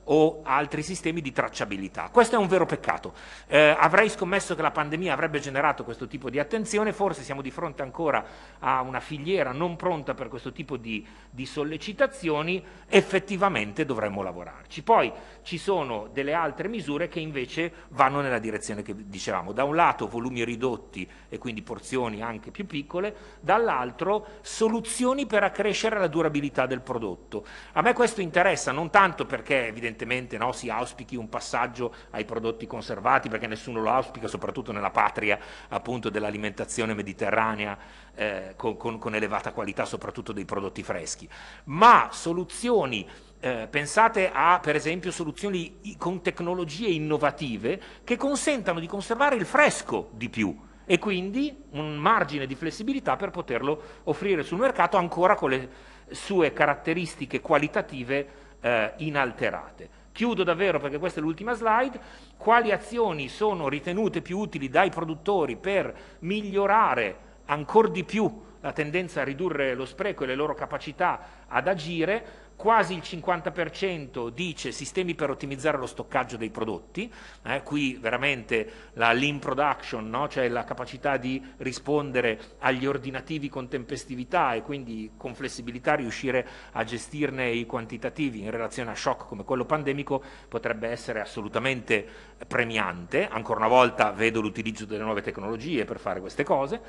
o altri sistemi di tracciabilità. Questo è un vero peccato. Eh, avrei scommesso che la pandemia avrebbe generato questo tipo di attenzione, forse siamo di fronte ancora a una filiera non pronta per questo tipo di, di sollecitazioni, effettivamente dovremmo lavorarci. Poi ci sono delle altre misure che invece vanno nella direzione che dicevamo, da un lato volumi ridotti e quindi porzioni anche più piccole, dall'altro soluzioni per accrescere la durabilità del prodotto. A me questo interessa non tanto perché evidentemente evidentemente no, si auspichi un passaggio ai prodotti conservati, perché nessuno lo auspica, soprattutto nella patria appunto dell'alimentazione mediterranea eh, con, con, con elevata qualità, soprattutto dei prodotti freschi, ma soluzioni eh, pensate a per esempio soluzioni con tecnologie innovative che consentano di conservare il fresco di più e quindi un margine di flessibilità per poterlo offrire sul mercato ancora con le sue caratteristiche qualitative eh, inalterate. Chiudo davvero perché questa è l'ultima slide. Quali azioni sono ritenute più utili dai produttori per migliorare ancora di più la tendenza a ridurre lo spreco e le loro capacità ad agire? Quasi il 50% dice sistemi per ottimizzare lo stoccaggio dei prodotti, eh, qui veramente la lean production, no? cioè la capacità di rispondere agli ordinativi con tempestività e quindi con flessibilità riuscire a gestirne i quantitativi in relazione a shock come quello pandemico potrebbe essere assolutamente premiante, ancora una volta vedo l'utilizzo delle nuove tecnologie per fare queste cose,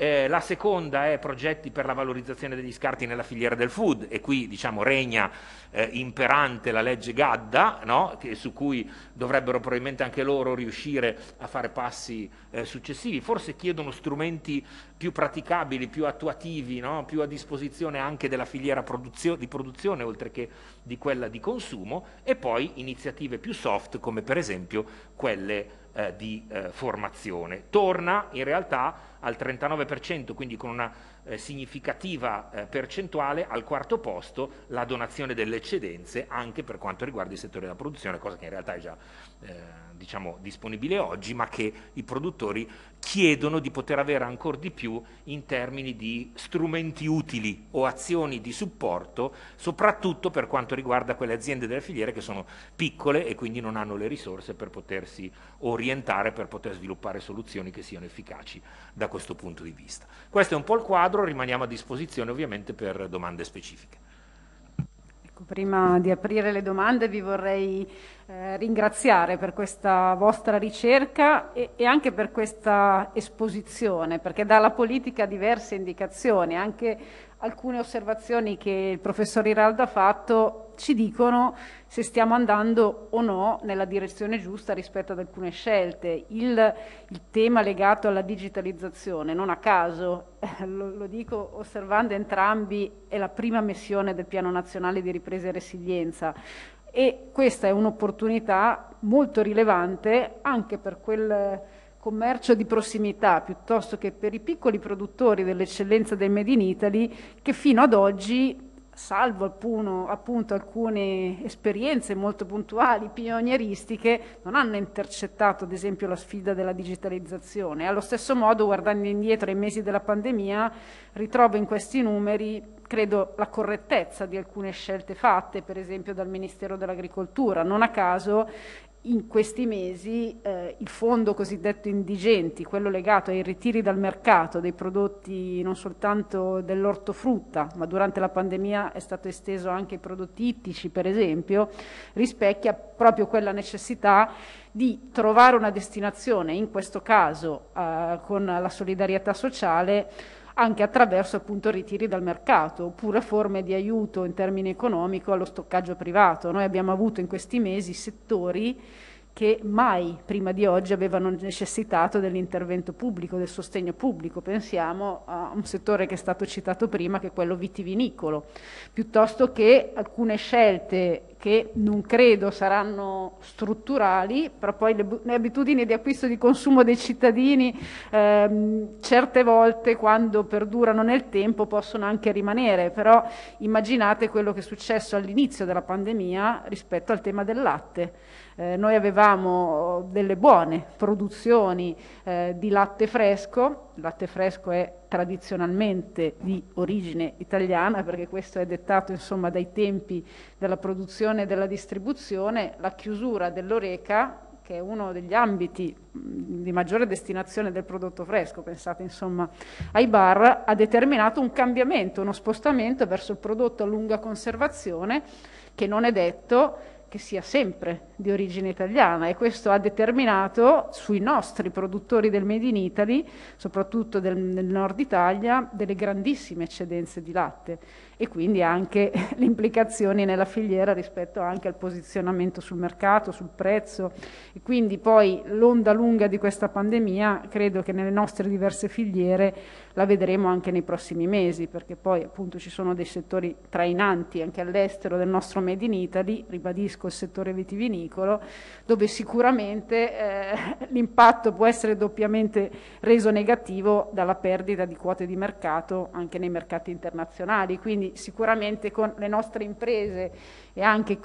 eh, la seconda è progetti per la valorizzazione degli scarti nella filiera del food e qui diciamo, regna eh, imperante la legge Gadda no? che, su cui dovrebbero probabilmente anche loro riuscire a fare passi eh, successivi, forse chiedono strumenti più praticabili, più attuativi, no? più a disposizione anche della filiera produzio di produzione oltre che di quella di consumo e poi iniziative più soft come per esempio quelle eh, di eh, formazione. Torna in realtà al 39%, quindi con una eh, significativa eh, percentuale, al quarto posto la donazione delle eccedenze anche per quanto riguarda il settore della produzione, cosa che in realtà è già eh, diciamo, disponibile oggi, ma che i produttori chiedono di poter avere ancora di più in termini di strumenti utili o azioni di supporto, soprattutto per quanto riguarda quelle aziende delle filiere che sono piccole e quindi non hanno le risorse per potersi orientare, per poter sviluppare soluzioni che siano efficaci da questo punto di vista. Questo è un po' il quadro, rimaniamo a disposizione ovviamente per domande specifiche.
Ecco, prima di aprire le domande vi vorrei eh, ringraziare per questa vostra ricerca e, e, anche per questa esposizione, perché dalla politica diverse indicazioni, anche alcune osservazioni che il professor Iraldo ha fatto ci dicono se stiamo andando o no nella direzione giusta rispetto ad alcune scelte. Il, il tema legato alla digitalizzazione, non a caso, [LAUGHS] lo, lo, dico osservando entrambi, è la prima missione del Piano Nazionale di Ripresa e Resilienza e questa è un'opportunità molto rilevante anche per quel commercio di prossimità piuttosto che per i piccoli produttori dell'eccellenza del Made in Italy che fino ad oggi salvo appunto, appunto, alcune esperienze molto puntuali, pionieristiche, non hanno intercettato ad esempio la sfida della digitalizzazione. Allo stesso modo, guardando indietro ai mesi della pandemia, ritrovo in questi numeri, credo, la correttezza di alcune scelte fatte, per esempio dal Ministero dell'Agricoltura. Non a caso in questi mesi eh, il fondo cosiddetto indigenti, quello legato ai ritiri dal mercato dei prodotti non soltanto dell'ortofrutta, ma durante la pandemia è stato esteso anche ai prodotti ittici, per esempio, rispecchia proprio quella necessità di trovare una destinazione, in questo caso eh, con la solidarietà sociale, anche attraverso appunto ritiri dal mercato oppure forme di aiuto in termini economico allo stoccaggio privato. Noi abbiamo avuto in questi mesi settori che mai prima di oggi avevano necessitato dell'intervento pubblico, del sostegno pubblico. Pensiamo a un settore che è stato citato prima, che è quello vitivinicolo, piuttosto che alcune scelte che non credo saranno strutturali, però poi le, le abitudini di acquisto e di consumo dei cittadini ehm, certe volte quando perdurano nel tempo possono anche rimanere, però immaginate quello che è successo all'inizio della pandemia rispetto al tema del latte. Eh, noi avevamo delle buone produzioni eh, di latte fresco, il latte fresco è tradizionalmente di origine italiana perché questo è dettato insomma, dai tempi della produzione e della distribuzione, la chiusura dell'Oreca che è uno degli ambiti di maggiore destinazione del prodotto fresco, pensate insomma ai bar, ha determinato un cambiamento, uno spostamento verso il prodotto a lunga conservazione che non è detto che sia sempre di origine italiana e questo ha determinato sui nostri produttori del Made in Italy, soprattutto del, nel nord Italia, delle grandissime eccedenze di latte e quindi anche [LAUGHS] le implicazioni nella filiera rispetto anche al posizionamento sul mercato, sul prezzo e quindi poi l'onda lunga di questa pandemia credo che nelle nostre diverse filiere la vedremo anche nei prossimi mesi perché poi appunto ci sono dei settori trainanti anche all'estero del nostro Made in Italy, ribadisco il settore vitivinicolo, dove sicuramente eh, [LAUGHS] l'impatto può essere doppiamente reso negativo dalla perdita di quote di mercato anche nei mercati internazionali. Quindi sicuramente con le nostre imprese e anche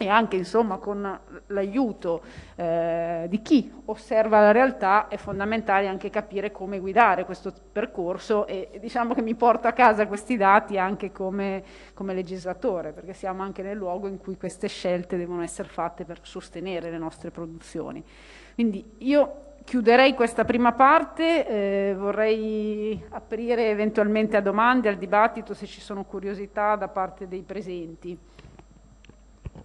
e anche insomma, con l'aiuto eh, di chi osserva la realtà è fondamentale anche capire come guidare questo percorso e, e diciamo che mi porto a casa questi dati anche come, come, legislatore perché siamo anche nel luogo in cui queste scelte devono essere fatte per sostenere le nostre produzioni. Quindi io Chiuderei questa prima parte, eh, vorrei aprire eventualmente a domande, al dibattito se ci sono curiosità da parte dei presenti.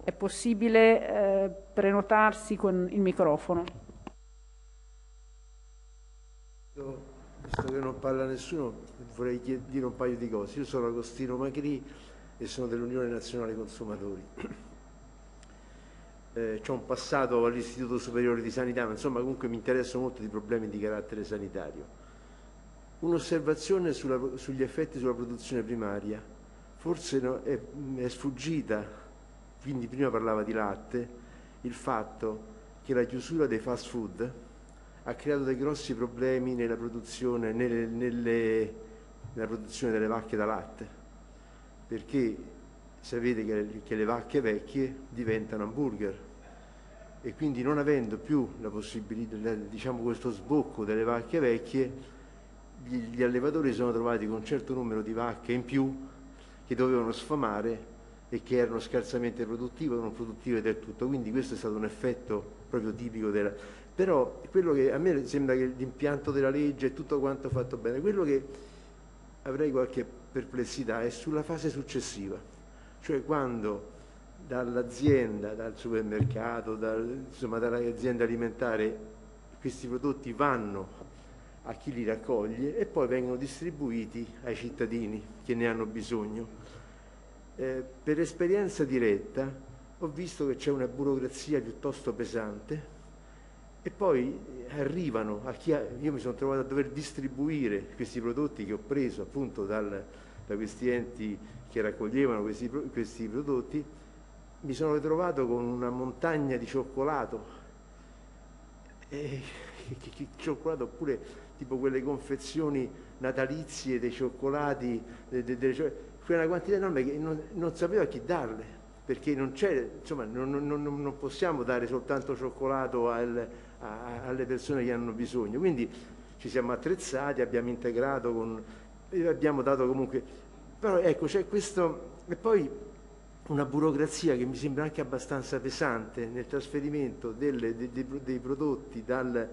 È possibile eh, prenotarsi con il microfono.
Visto che non parla nessuno, vorrei dire un paio di cose. Io sono Agostino Macri e sono dell'Unione Nazionale Consumatori eh, ho un passato all'Istituto Superiore di Sanità, ma insomma comunque mi interesso molto di problemi di carattere sanitario. Un'osservazione sugli effetti sulla produzione primaria, forse no, è, è sfuggita, quindi prima parlava di latte, il fatto che la chiusura dei fast food ha creato dei grossi problemi nella produzione, nelle, nelle, nella produzione delle vacche da latte, perché sapete che, che le vacche vecchie diventano hamburger. E quindi non avendo più la possibilità, diciamo questo sbocco delle vacche vecchie, gli, gli allevatori sono trovati con un certo numero di vacche in più che dovevano sfamare e che erano scarsamente produttive o non produttive del tutto, quindi questo è stato un effetto proprio tipico della... Però quello che a me sembra che l'impianto della legge è tutto quanto fatto bene, quello che avrei qualche perplessità è sulla fase successiva cioè quando dall'azienda, dal supermercato, dal, insomma dall'azienda alimentare questi prodotti vanno a chi li raccoglie e poi vengono distribuiti ai cittadini che ne hanno bisogno. Eh, per esperienza diretta ho visto che c'è una burocrazia piuttosto pesante e poi arrivano a chi ha, io mi sono trovato a dover distribuire questi prodotti che ho preso appunto dal, da questi enti che raccoglievano questi, questi prodotti, mi sono ritrovato con una montagna di cioccolato, e, [LAUGHS] cioccolato oppure tipo quelle confezioni natalizie dei cioccolati, de, de, de, cioè, una quantità enorme che non, non sapevo a chi darle, perché non c'è, insomma, non, non, non, possiamo dare soltanto cioccolato al, a, alle persone che hanno bisogno. Quindi ci siamo attrezzati, abbiamo integrato con, abbiamo dato comunque, però ecco c'è questo, e poi una burocrazia che mi sembra anche abbastanza pesante nel trasferimento delle, dei, dei, prodotti dal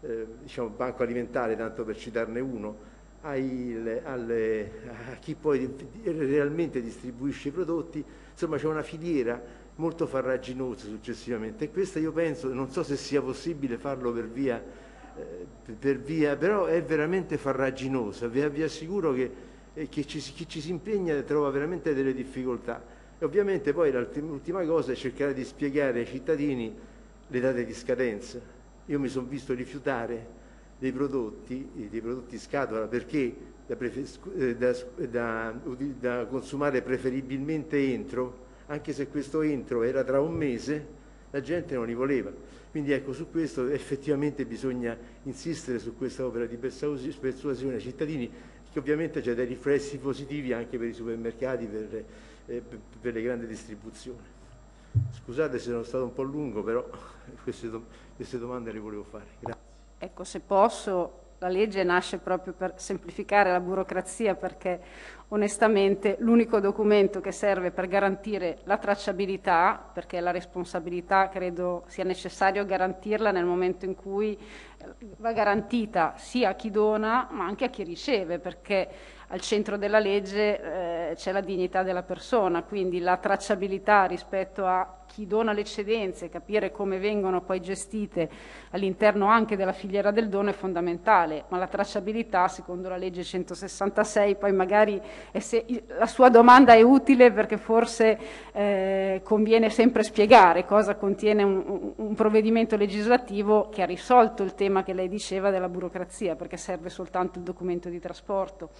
eh, diciamo, banco alimentare, tanto per citarne uno, ai, alle, a chi poi realmente distribuisce i prodotti, insomma c'è una filiera molto farraginosa successivamente. E questa io penso, non so se sia possibile farlo per via, eh, per via però è veramente farraginosa, vi, vi assicuro che, eh, che ci, chi ci si impegna trova veramente delle difficoltà e ovviamente poi l'ultima cosa è cercare di spiegare ai cittadini le date di scadenza. Io mi sono visto rifiutare dei prodotti, dei prodotti scatola perché da, eh, da, da, da consumare preferibilmente entro, anche se questo entro era tra un mese, la gente non li voleva. Quindi ecco, su questo effettivamente bisogna insistere su questa opera di persuasione ai cittadini, che ovviamente c'è dei riflessi positivi anche per i supermercati, per, eh, per le grandi distribuzioni. Scusate se sono stato un po' lungo, però [LAUGHS] queste, do queste domande le volevo fare. Grazie.
Ecco, se posso, la legge nasce proprio per semplificare la burocrazia perché onestamente l'unico documento che serve per garantire la tracciabilità, perché la responsabilità credo sia necessario garantirla nel momento in cui va garantita sia a chi dona ma anche a chi riceve, perché al centro della legge eh, c'è la dignità della persona, quindi la tracciabilità rispetto a chi dona le eccedenze, capire come vengono poi gestite all'interno anche della filiera del dono è fondamentale, ma la tracciabilità secondo la legge 166, poi magari se, la sua domanda è utile perché forse eh, conviene sempre spiegare cosa contiene un, un provvedimento legislativo che ha risolto il tema che lei diceva della burocrazia, perché serve soltanto il documento di trasporto.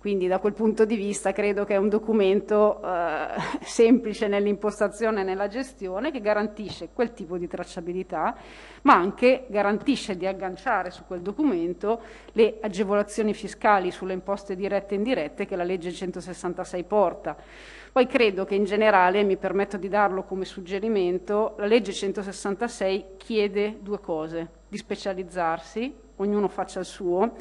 Quindi da quel punto di vista credo che è un documento eh, [LAUGHS] semplice nell'impostazione e nella gestione che garantisce quel tipo di tracciabilità, ma anche garantisce di agganciare su quel documento le agevolazioni fiscali sulle imposte dirette e indirette che la legge 166 porta. Poi credo che in generale, mi permetto di darlo come suggerimento, la legge 166 chiede due cose, di specializzarsi, ognuno faccia il suo,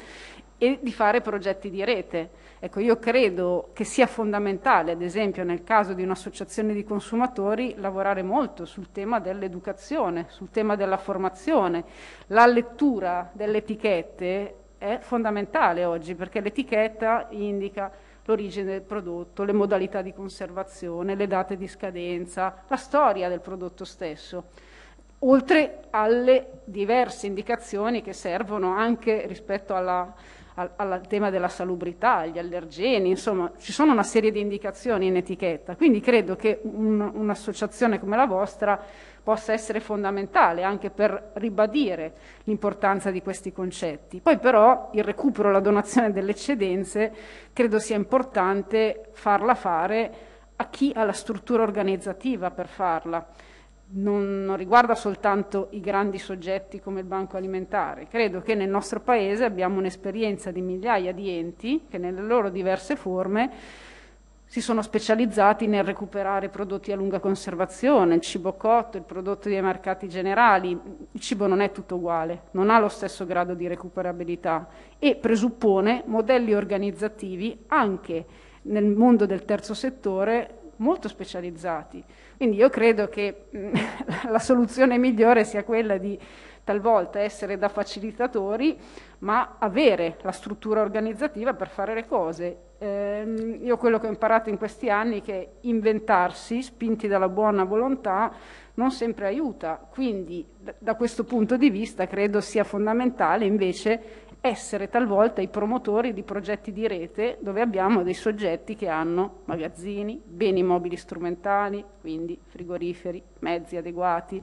e di fare progetti di rete. Ecco, io credo che sia fondamentale, ad esempio nel caso di un'associazione di consumatori, lavorare molto sul tema dell'educazione, sul tema della formazione. La lettura delle etichette è fondamentale oggi perché l'etichetta indica l'origine del prodotto, le modalità di conservazione, le date di scadenza, la storia del prodotto stesso oltre alle diverse indicazioni che servono anche rispetto alla al, al, tema della salubrità, agli allergeni, insomma ci sono una serie di indicazioni in etichetta, quindi credo che un, un'associazione come la vostra possa essere fondamentale anche per ribadire l'importanza di questi concetti. Poi però il recupero, la donazione delle eccedenze credo sia importante farla fare a chi ha la struttura organizzativa per farla non, non, riguarda soltanto i grandi soggetti come il Banco Alimentare. Credo che nel nostro Paese abbiamo un'esperienza di migliaia di enti che nelle loro diverse forme si sono specializzati nel recuperare prodotti a lunga conservazione, il cibo cotto, il prodotto dei mercati generali. Il cibo non è tutto uguale, non ha lo stesso grado di recuperabilità e presuppone modelli organizzativi anche nel mondo del terzo settore molto specializzati. Quindi io credo che mm, [LAUGHS] la soluzione migliore sia quella di talvolta essere da facilitatori, ma avere la struttura organizzativa per fare le cose. Eh, io quello che ho imparato in questi anni è che inventarsi, spinti dalla buona volontà, non sempre aiuta. Quindi da questo punto di vista credo sia fondamentale invece essere talvolta i promotori di progetti di rete dove abbiamo dei soggetti che hanno magazzini, beni mobili strumentali, quindi frigoriferi, mezzi adeguati,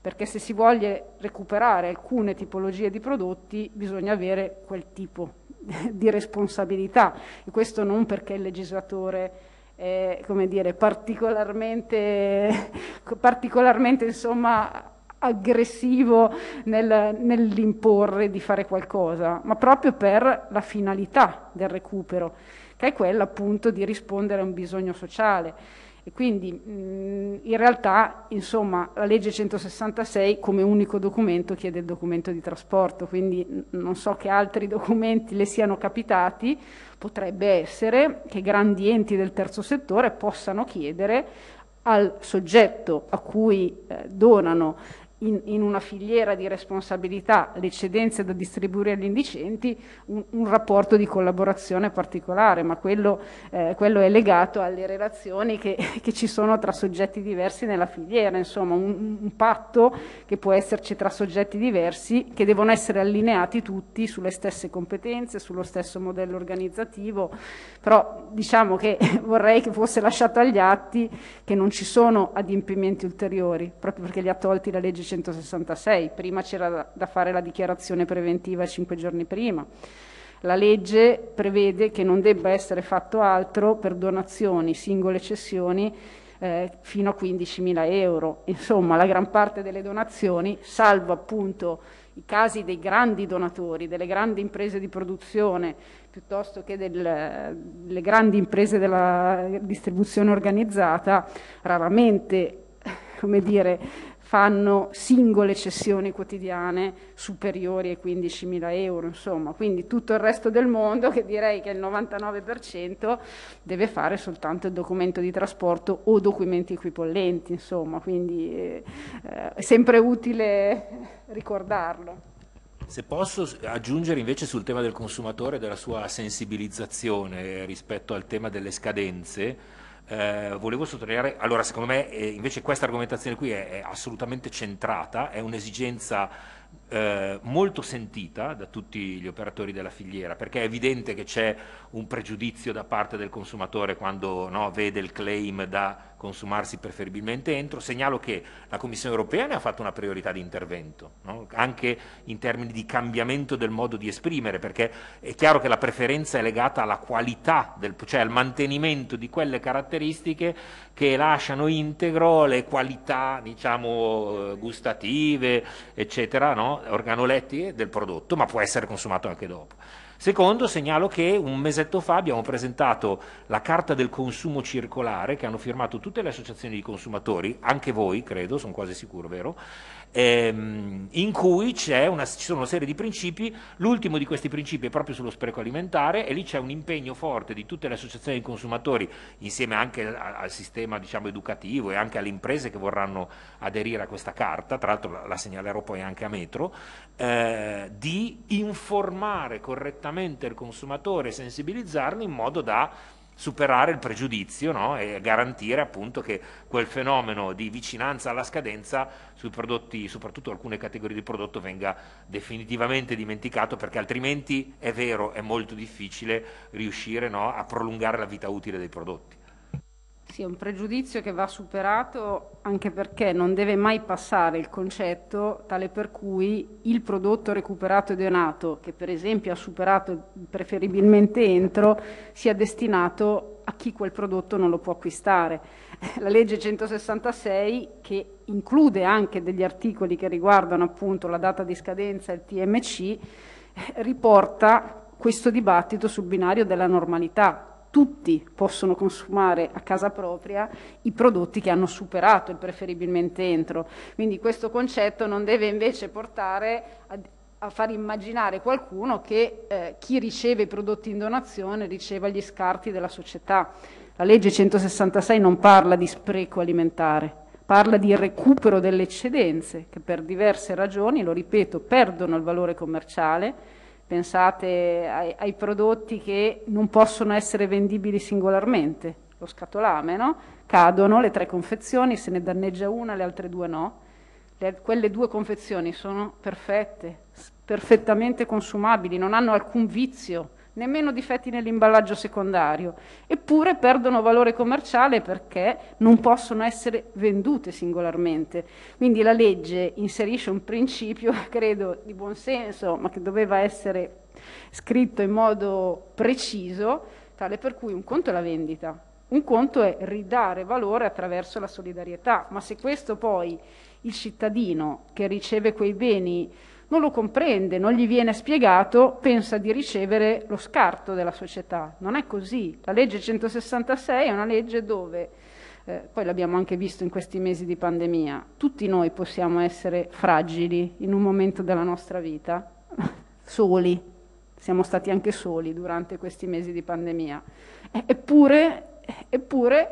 perché se si vuole recuperare alcune tipologie di prodotti bisogna avere quel tipo [LAUGHS] di responsabilità. E questo non perché il legislatore è come dire, particolarmente, [LAUGHS] particolarmente insomma, aggressivo nel, nell'imporre di fare qualcosa, ma proprio per la finalità del recupero, che è quella appunto di rispondere a un bisogno sociale. E quindi mh, in realtà insomma, la legge 166 come unico documento chiede il documento di trasporto, quindi non so che altri documenti le siano capitati, potrebbe essere che grandi enti del terzo settore possano chiedere al soggetto a cui eh, donano in, in, una filiera di responsabilità le eccedenze da distribuire agli indicenti un, un rapporto di collaborazione particolare, ma quello, eh, quello è legato alle relazioni che, che, ci sono tra soggetti diversi nella filiera, insomma un, un, patto che può esserci tra soggetti diversi che devono essere allineati tutti sulle stesse competenze, sullo stesso modello organizzativo, però diciamo che [LAUGHS] vorrei che fosse lasciato agli atti che non ci sono adempimenti ulteriori, proprio perché li ha tolti la legge 166, prima c'era da fare la dichiarazione preventiva cinque giorni prima. La legge prevede che non debba essere fatto altro per donazioni, singole cessioni, eh, fino a 15.000 euro. Insomma, la gran parte delle donazioni, salvo appunto i casi dei grandi donatori, delle grandi imprese di produzione, piuttosto che delle grandi imprese della distribuzione organizzata, raramente come dire, fanno singole cessioni quotidiane superiori ai 15.000 euro, insomma, quindi tutto il resto del mondo, che direi che il 99%, deve fare soltanto il documento di trasporto o documenti equipollenti, insomma, quindi eh, è sempre utile ricordarlo.
Se posso aggiungere invece sul tema del consumatore e della sua sensibilizzazione rispetto al tema delle scadenze, eh, volevo sottolineare, allora secondo me eh, invece questa argomentazione qui è, è assolutamente centrata, è un'esigenza eh, molto sentita da tutti gli operatori della filiera, perché è evidente che c'è un pregiudizio da parte del consumatore quando no, vede il claim da consumarsi preferibilmente entro. Segnalo che la Commissione europea ne ha fatto una priorità di intervento, no? anche in termini di cambiamento del modo di esprimere, perché è chiaro che la preferenza è legata alla qualità, del, cioè al mantenimento di quelle caratteristiche che lasciano integro le qualità diciamo, gustative, eccetera, no? organolettiche del prodotto, ma può essere consumato anche dopo. Secondo, segnalo che un mesetto fa abbiamo presentato la carta del consumo circolare che hanno firmato tutte le associazioni di consumatori, anche voi credo, sono quasi sicuro, vero? Ehm, in cui una, ci sono una serie di principi, l'ultimo di questi principi è proprio sullo spreco alimentare e lì c'è un impegno forte di tutte le associazioni di consumatori insieme anche al, al sistema diciamo, educativo e anche alle imprese che vorranno aderire a questa carta, tra l'altro la, la segnalerò poi anche a Metro, eh, di informare correttamente il consumatore sensibilizzarlo in modo da superare il pregiudizio no? e garantire appunto che quel fenomeno di vicinanza alla scadenza sui prodotti, soprattutto alcune categorie di prodotto, venga definitivamente dimenticato perché altrimenti è vero, è molto difficile riuscire no? a prolungare la vita utile dei prodotti.
Sì, è un pregiudizio che va superato anche perché non deve mai passare il concetto tale per cui il prodotto recuperato e donato, che per esempio ha superato preferibilmente entro, sia destinato a chi quel prodotto non lo può acquistare. [LAUGHS] La legge 166, che include anche degli articoli che riguardano appunto la data di scadenza e il TMC, riporta questo dibattito sul binario della normalità, tutti possono consumare a casa propria i prodotti che hanno superato il preferibilmente entro. Quindi questo concetto non deve invece portare a, a far immaginare qualcuno che eh, chi riceve i prodotti in donazione riceva gli scarti della società. La legge 166 non parla di spreco alimentare, parla di recupero delle eccedenze che per diverse ragioni, lo ripeto, perdono il valore commerciale Pensate ai, ai, prodotti che non possono essere vendibili singolarmente, lo scatolame, no? Cadono le tre confezioni, se ne danneggia una, le altre due no. Le, quelle due confezioni sono perfette, perfettamente consumabili, non hanno alcun vizio, nemmeno difetti nell'imballaggio secondario, eppure perdono valore commerciale perché non possono essere vendute singolarmente. Quindi la legge inserisce un principio, [LAUGHS] credo, di buon senso, ma che doveva essere scritto in modo preciso, tale per cui un conto è la vendita, un conto è ridare valore attraverso la solidarietà, ma se questo poi il cittadino che riceve quei beni non lo comprende, non gli viene spiegato, pensa di ricevere lo scarto della società. Non è così. La legge 166 è una legge dove, eh, poi l'abbiamo anche visto in questi mesi di pandemia, tutti noi possiamo essere fragili in un momento della nostra vita, [LAUGHS] soli, siamo stati anche soli durante questi mesi di pandemia. Eppure, eppure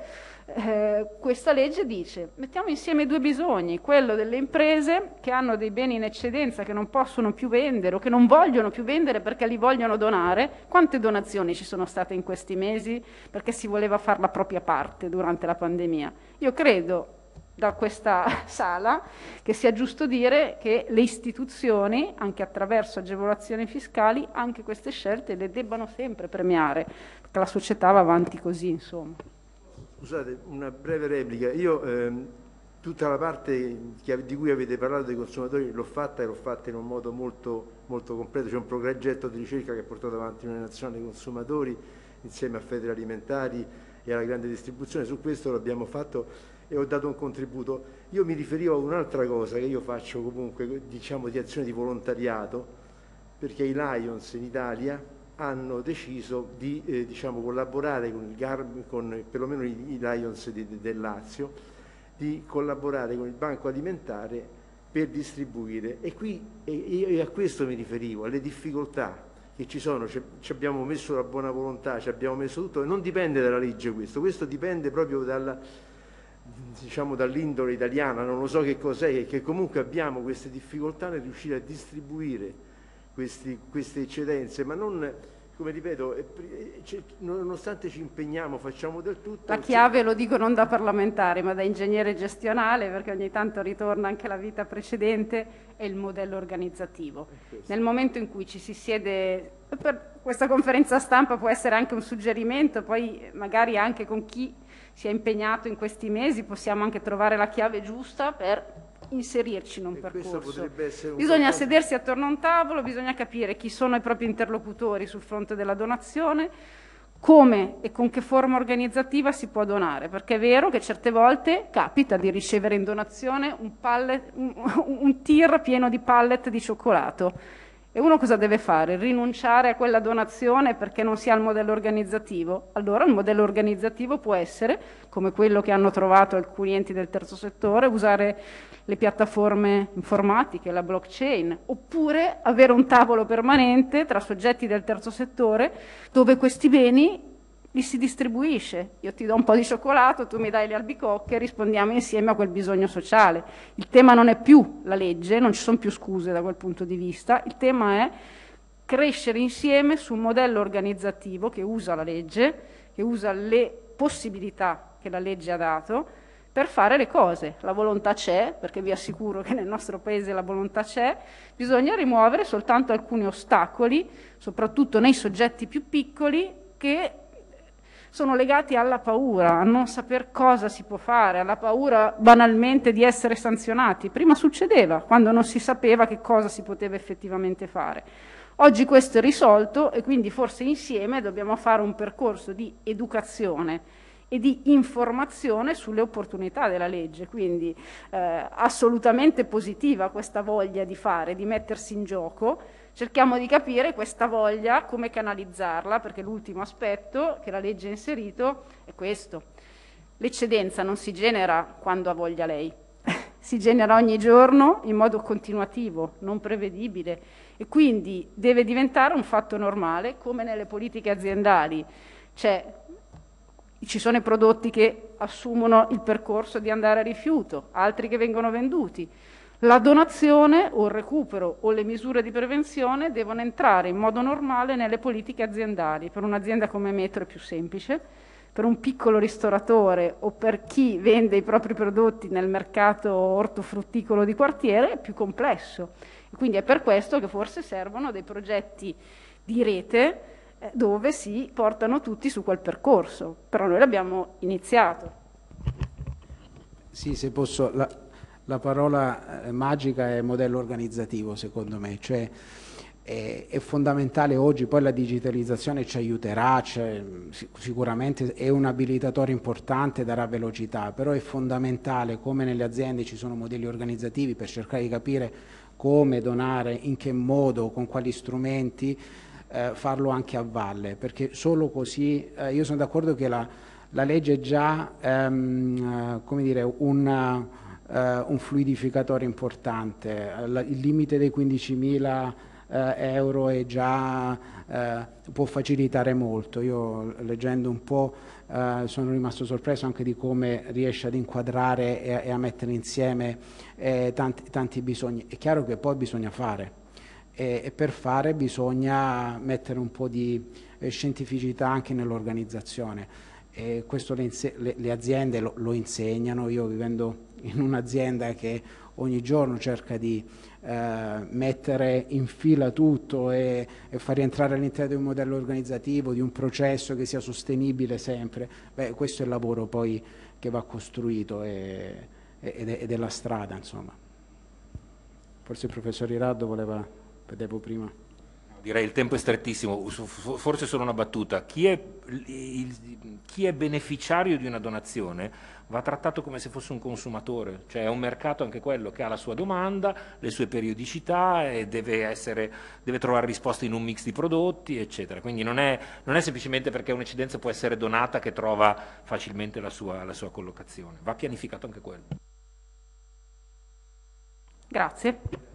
eh, questa legge dice mettiamo insieme due bisogni, quello delle imprese che hanno dei beni in eccedenza che non possono più vendere o che non vogliono più vendere perché li vogliono donare. Quante donazioni ci sono state in questi mesi perché si voleva fare la propria parte durante la pandemia? Io credo da questa [LAUGHS] sala che sia giusto dire che le istituzioni, anche attraverso agevolazioni fiscali, anche queste scelte le debbano sempre premiare, perché la società va avanti così, insomma.
Scusate, una breve replica. Io ehm, tutta la parte che, di cui avete parlato dei consumatori l'ho fatta e l'ho fatta in un modo molto, molto completo. C'è un progetto di ricerca che ha portato avanti l'Unione Nazionale dei Consumatori insieme a Federe Alimentari e alla grande distribuzione. Su questo l'abbiamo fatto e ho dato un contributo. Io mi riferivo a un'altra cosa che io faccio comunque, diciamo, di azione di volontariato, perché i Lions in Italia hanno deciso di eh, diciamo, collaborare con, il con perlomeno i, Lions del Lazio, di collaborare con il Banco Alimentare per distribuire. E qui e, e a questo mi riferivo, alle difficoltà che ci sono, ci, ci abbiamo messo la buona volontà, ci abbiamo messo tutto, non dipende dalla legge questo, questo dipende proprio dalla, diciamo, dall'indole italiana, non lo so che cos'è, che comunque abbiamo queste difficoltà nel riuscire a distribuire questi, queste eccedenze, ma non, come ripeto, nonostante ci impegniamo, facciamo del tutto...
La chiave lo dico non da parlamentare, ma da ingegnere gestionale, perché ogni tanto ritorna anche la vita precedente, è il modello organizzativo. Nel momento in cui ci si siede... Per questa conferenza stampa può essere anche un suggerimento, poi magari anche con chi si è impegnato in questi mesi possiamo anche trovare la chiave giusta per inserirci in un e percorso. Un bisogna sedersi attorno a un tavolo, bisogna capire chi sono i propri interlocutori sul fronte della donazione, come e con che forma organizzativa si può donare, perché è vero che certe volte capita di ricevere in donazione un, pallet, un, [LAUGHS] un tir pieno di pallet di cioccolato e uno cosa deve fare? Rinunciare a quella donazione perché non si ha il modello organizzativo? Allora il modello organizzativo può essere, come quello che hanno trovato alcuni enti del terzo settore, usare le piattaforme informatiche, la blockchain, oppure avere un tavolo permanente tra soggetti del terzo settore dove questi beni li si distribuisce. Io ti do un po' di cioccolato, tu mi dai le albicocche e rispondiamo insieme a quel bisogno sociale. Il tema non è più la legge, non ci sono più scuse da quel punto di vista, il tema è crescere insieme su un modello organizzativo che usa la legge, che usa le possibilità che la legge ha dato per fare le cose. La volontà c'è, perché vi assicuro che nel nostro Paese la volontà c'è, bisogna rimuovere soltanto alcuni ostacoli, soprattutto nei soggetti più piccoli, che sono legati alla paura, a non saper cosa si può fare, alla paura banalmente di essere sanzionati. Prima succedeva, quando non si sapeva che cosa si poteva effettivamente fare. Oggi questo è risolto e quindi forse insieme dobbiamo fare un percorso di educazione e di informazione sulle opportunità della legge, quindi eh, assolutamente positiva questa voglia di fare, di mettersi in gioco, Cerchiamo di capire questa voglia, come canalizzarla, perché l'ultimo aspetto che la legge ha inserito è questo. L'eccedenza non si genera quando ha voglia lei, [LAUGHS] si genera ogni giorno in modo continuativo, non prevedibile e quindi deve diventare un fatto normale come nelle politiche aziendali. Cioè, ci sono i prodotti che assumono il percorso di andare a rifiuto, altri che vengono venduti. La donazione o il recupero o le misure di prevenzione devono entrare in modo normale nelle politiche aziendali. Per un'azienda come Metro è più semplice, per un piccolo ristoratore o per chi vende i propri prodotti nel mercato ortofrutticolo di quartiere è più complesso. Quindi è per questo che forse servono dei progetti di rete dove si portano tutti su quel percorso, però noi l'abbiamo iniziato.
Sì, se posso, la, la parola eh, magica è modello organizzativo secondo me, cioè è, è, fondamentale oggi, poi la digitalizzazione ci aiuterà, sicuramente è un abilitatore importante, darà velocità, però è fondamentale come nelle aziende ci sono modelli organizzativi per cercare di capire come donare, in che modo, con quali strumenti, eh, farlo anche a valle, perché solo così, eh, io sono d'accordo che la, la, legge è già ehm, come dire, una, uh, un fluidificatore importante, il limite dei 15.000 eh, euro e già eh, può facilitare molto. Io leggendo un po' eh, sono rimasto sorpreso anche di come riesce ad inquadrare e, e a mettere insieme eh, tanti, tanti bisogni. È chiaro che poi bisogna fare e, e per fare bisogna mettere un po' di eh, scientificità anche nell'organizzazione. E questo le, le, le aziende lo, lo, insegnano, io vivendo in un'azienda che ogni giorno cerca di eh, mettere in fila tutto e, e far rientrare all'interno di un modello organizzativo, di un processo che sia sostenibile sempre, beh, questo è il lavoro poi che va costruito e, ed, è, ed è la strada insomma. Forse il professor Iraddo voleva, vedevo prima.
Direi il tempo è strettissimo, forse solo una battuta. Chi è, il, chi è beneficiario di una donazione va trattato come se fosse un consumatore, cioè è un mercato anche quello che ha la sua domanda, le sue periodicità e deve, essere, deve trovare risposte in un mix di prodotti, eccetera. Quindi non è, non è semplicemente perché un'eccedenza può essere donata che trova facilmente la sua, la sua collocazione, va pianificato anche quello.
Grazie.